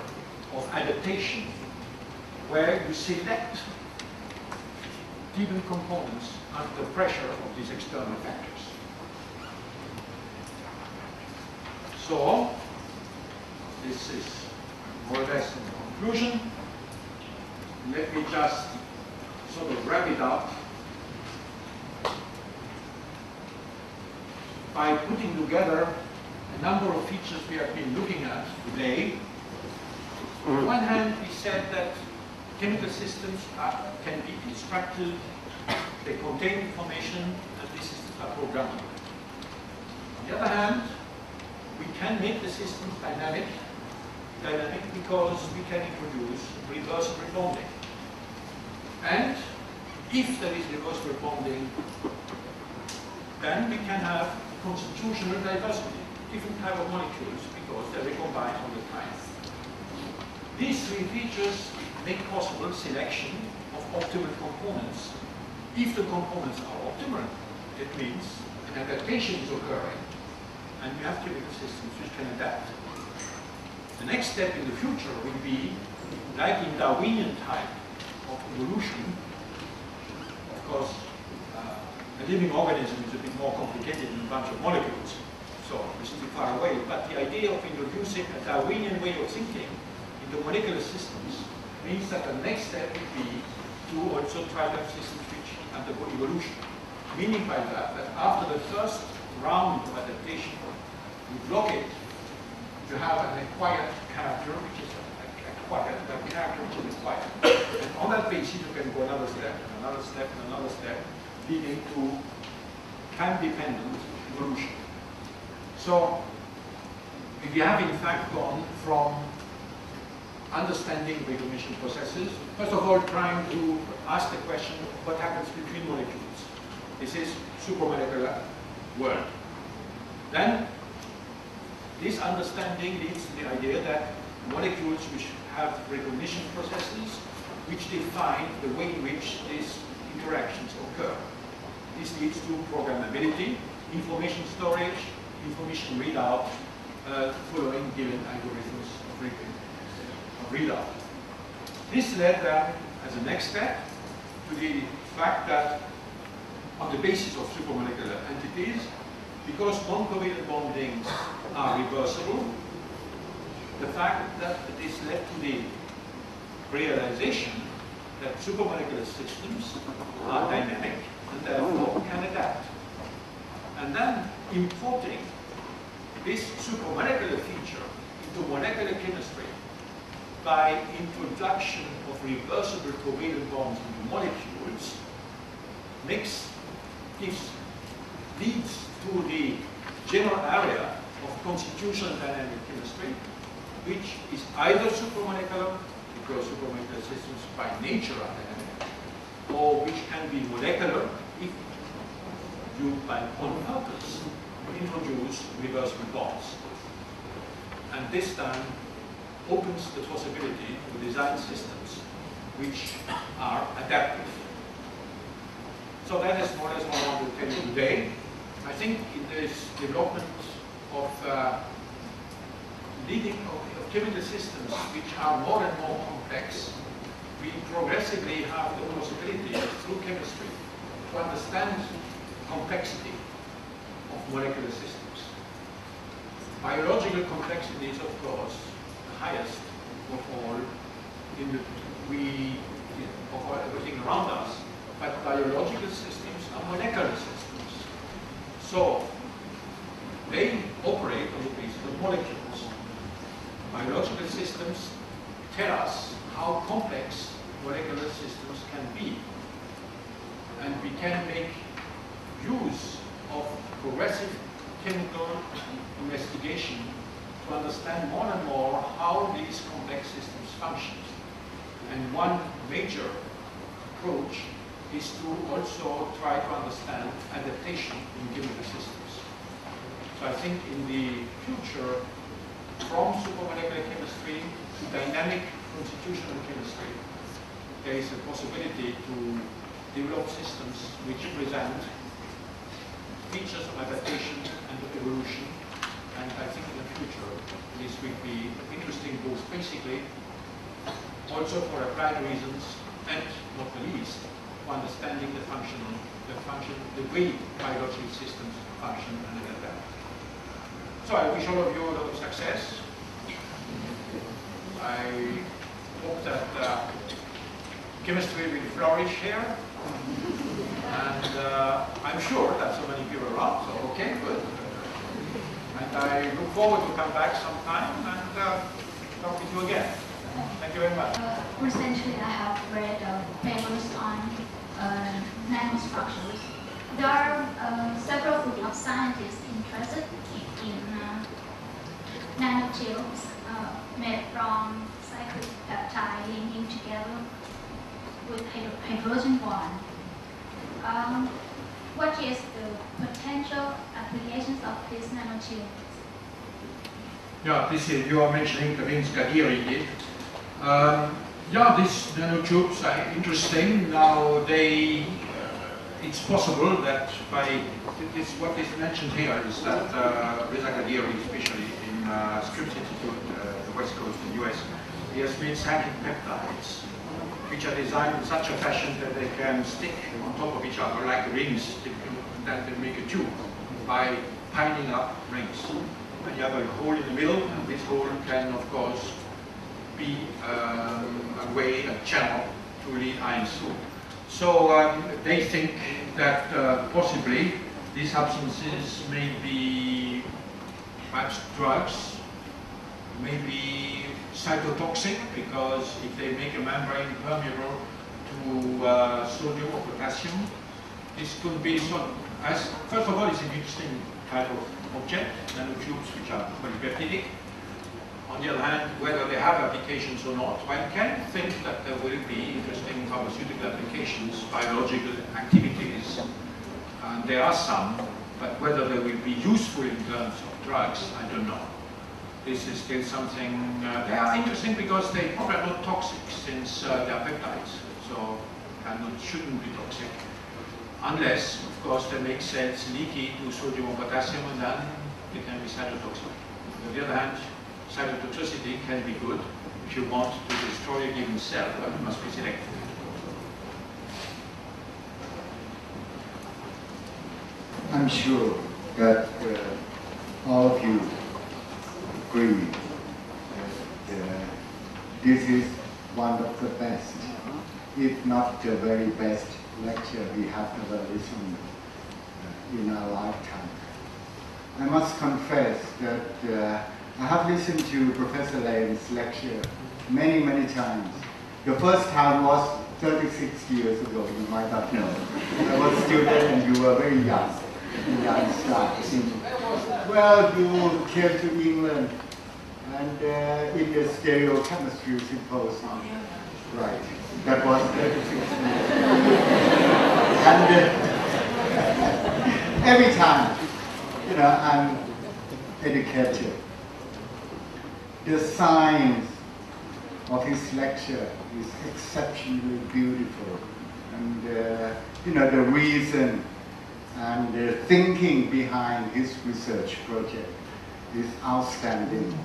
of adaptation where you select given components under the pressure of these external factors. So, this is more or less conclusion. Let me just sort of wrap it up by putting together a number of features we have been looking at today. On the one hand, we said that chemical systems are, can be instructed, they contain information, and these systems are programmable. On the other hand, we can make the systems dynamic, dynamic because we can introduce reversible bonding. And if there is reversible bonding, then we can have constitutional diversity, different type of molecules, because they recombine all the time. These three features make possible selection of optimal components. If the components are optimal, it means an adaptation is occurring, and we have chemical systems which can adapt. The next step in the future will be, like in Darwinian type of evolution, of course, uh, a living organism is a bit more complicated than a bunch of molecules, so this is too far away, but the idea of introducing a Darwinian way of thinking into molecular systems means that the next step would be to also try to have systems which undergo evolution. Meaning by that, that after the first round of adaptation, you block it, you have an acquired character, which is acquired, a character which is acquired. And on that basis, you can go another step, and another step, and another step, leading to time-dependent evolution. So, we have in fact gone from understanding recognition processes. First of all, trying to ask the question what happens between molecules. This is supramolecular world. Then, this understanding leads to the idea that molecules which have recognition processes which define the way in which these interactions occur. This leads to programmability, information storage, information readout uh, following given algorithms of readout. This led then, as a next step, to the fact that on the basis of supramolecular entities, because non-covalent bondings are reversible, the fact that this led to the realization that supramolecular systems are dynamic and therefore can adapt. And then importing this supramolecular feature into molecular chemistry by introduction of reversible covalent bonds into molecules makes, gives, leads to the general area of constitutional dynamic chemistry, which is either supramolecular, because supramolecular systems by nature are dynamic, or which can be molecular if you, by on purpose, introduce reversible bonds. And this time, opens the possibility to design systems which are adaptive. So that is more or less what I want to tell you today. I think in this development of uh, leading of, chemical systems which are more and more complex, we progressively have the possibility through chemistry to understand complexity of molecular systems. Biological complexity is, of course, the highest of all in the we of everything around us, but biological systems are molecular systems. So they operate on the basis of molecules. Biological systems tell us how complex molecular systems can be. And we can make use of progressive chemical investigation to understand more and more how these complex systems function. And one major approach is to also try to understand adaptation in chemical systems. So I think in the future, from supramolecular chemistry to dynamic constitutional chemistry, there is a possibility to develop systems which present features of adaptation and of evolution. And I think in the future, this will be interesting both basically, also for applied reasons, and not the least, understanding the function, the function, the way biological systems function and adapt. So I wish all of you a lot of success. I hope that uh, chemistry will flourish here. And uh, I'm sure that so many people are around, so okay, good. And I look forward to come back sometime and uh, talk with you again. Thank you very much. Uh, recently, I have read uh, papers on uh, nanostructures. There are uh, several groups of scientists interested in uh, nanotubes uh, made from cyclic peptide linking together with hydrogen bond. Um, what is the potential applications of these nanotubes? Yeah, this is, you are mentioning Karinska Giri. Um, yeah, these nanotubes are interesting. Now they, uh, it's possible that by, this, what is mentioned here is that uh, Reza Ghadiri, especially in uh, Scripps Institute, uh, the West Coast the US, he has made cyclic peptides, which are designed in such a fashion that they can stick on top of each other like rings that they make a tube by piling up rings. And you have a hole in the middle, and this hole can, of course, be um, a way, a channel to lead ions through. So um, they think that uh, possibly these substances may be perhaps drugs, maybe cytotoxic, because if they make a membrane permeable to uh, sodium or potassium, this could be so. As first of all, it's an interesting type of object, nanotubes, which are polypeptidic. On the other hand, whether they have applications or not, one can think that there will be interesting pharmaceutical applications, biological activities, and there are some, but whether they will be useful in terms of drugs, I don't know. This is still something, uh, they are interesting because they probably are not toxic since uh, they are peptides, so cannot, shouldn't be toxic. Unless, of course, they make cells leaky to sodium or potassium and then they can be cytotoxic. On the other hand, cytotoxicity can be good if you want to destroy a given cell, but it must be selective. I'm sure that uh, all of you agree that uh, this is one of the best, if not the very best lecture we have ever listened uh, in our lifetime. I must confess that uh, I have listened to Professor Lehn's lecture many, many times. The first time was 36 years ago, you might not know. I was a student and you were very young. young start. Well, you came to England and uh, in the stereochemistry symposium. Right. That was 36 years And uh, every time, you know, I'm educated. The science of his lecture is exceptionally beautiful. And, uh, you know, the reason and the thinking behind his research project is outstanding.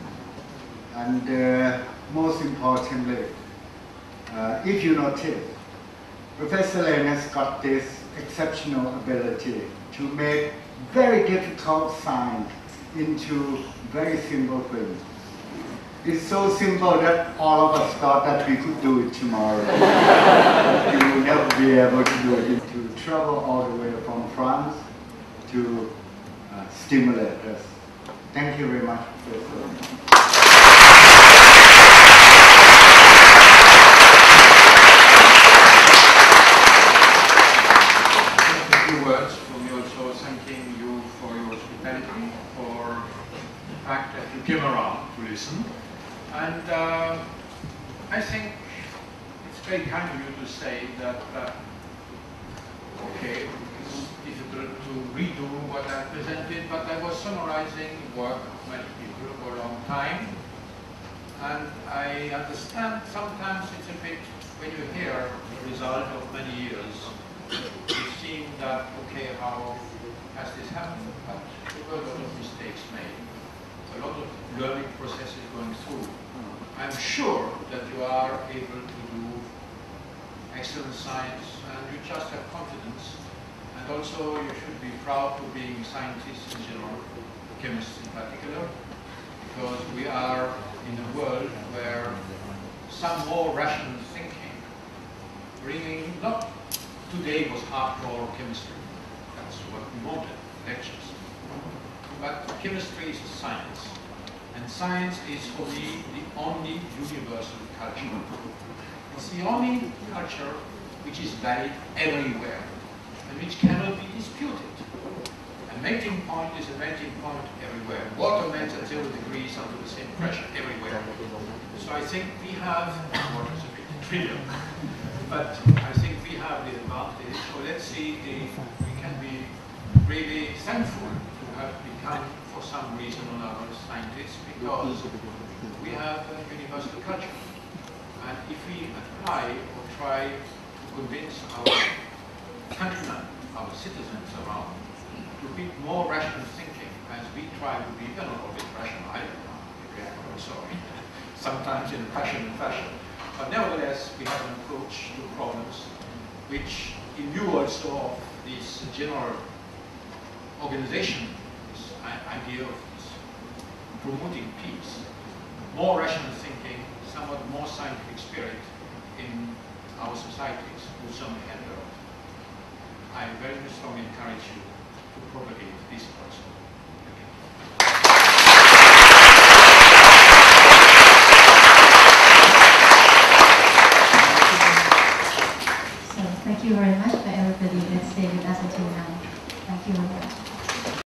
And uh, most importantly, uh, if you notice, Professor Lehn has got this exceptional ability to make very difficult science into very simple things. It's so simple that all of us thought that we could do it tomorrow. we will never be able to do it. To travel all the way from France to uh, stimulate us. Thank you very much, Professor. Thanking you for your hospitality for the fact that you came around to listen. And uh, I think it's very kind of you to say that, uh, okay, it's difficult to redo what I presented, but I was summarizing work of many people for a long time. And I understand sometimes it's a bit, when you hear the result of many years, you seem that, okay, how has this happened? But there were a lot of mistakes made, a lot of learning processes going through. I'm sure that you are able to do excellent science and you just have confidence. And also you should be proud for being scientists in general, chemists in particular, because we are in a world where some more rational thinking, bringing, not today was hardcore chemistry, that's what we wanted, lectures. But chemistry is a science, and science is for me the only universal culture. It's the only culture which is valid everywhere, and which cannot be disputed. A melting point is a melting point everywhere. Water melts at zero degrees under the same pressure everywhere. So I think we have, water is a bit trivial, but I think we have the advantage. So let's see if we can be really thankful to have become, for some reason or another, scientists because we have a universal culture. And if we apply or try to convince our countrymen, our citizens around, to be more rational thinking, as we try to be, we're not always rational, I don't know, are also sometimes in a passionate fashion. But nevertheless, we have an approach to problems which, in view also of this general organization, idea of promoting peace, more rational thinking, somewhat more scientific spirit in our societies will certainly help a lot. I very strongly encourage you to propagate this also. So thank you very much for everybody that stayed with us until now. Thank you.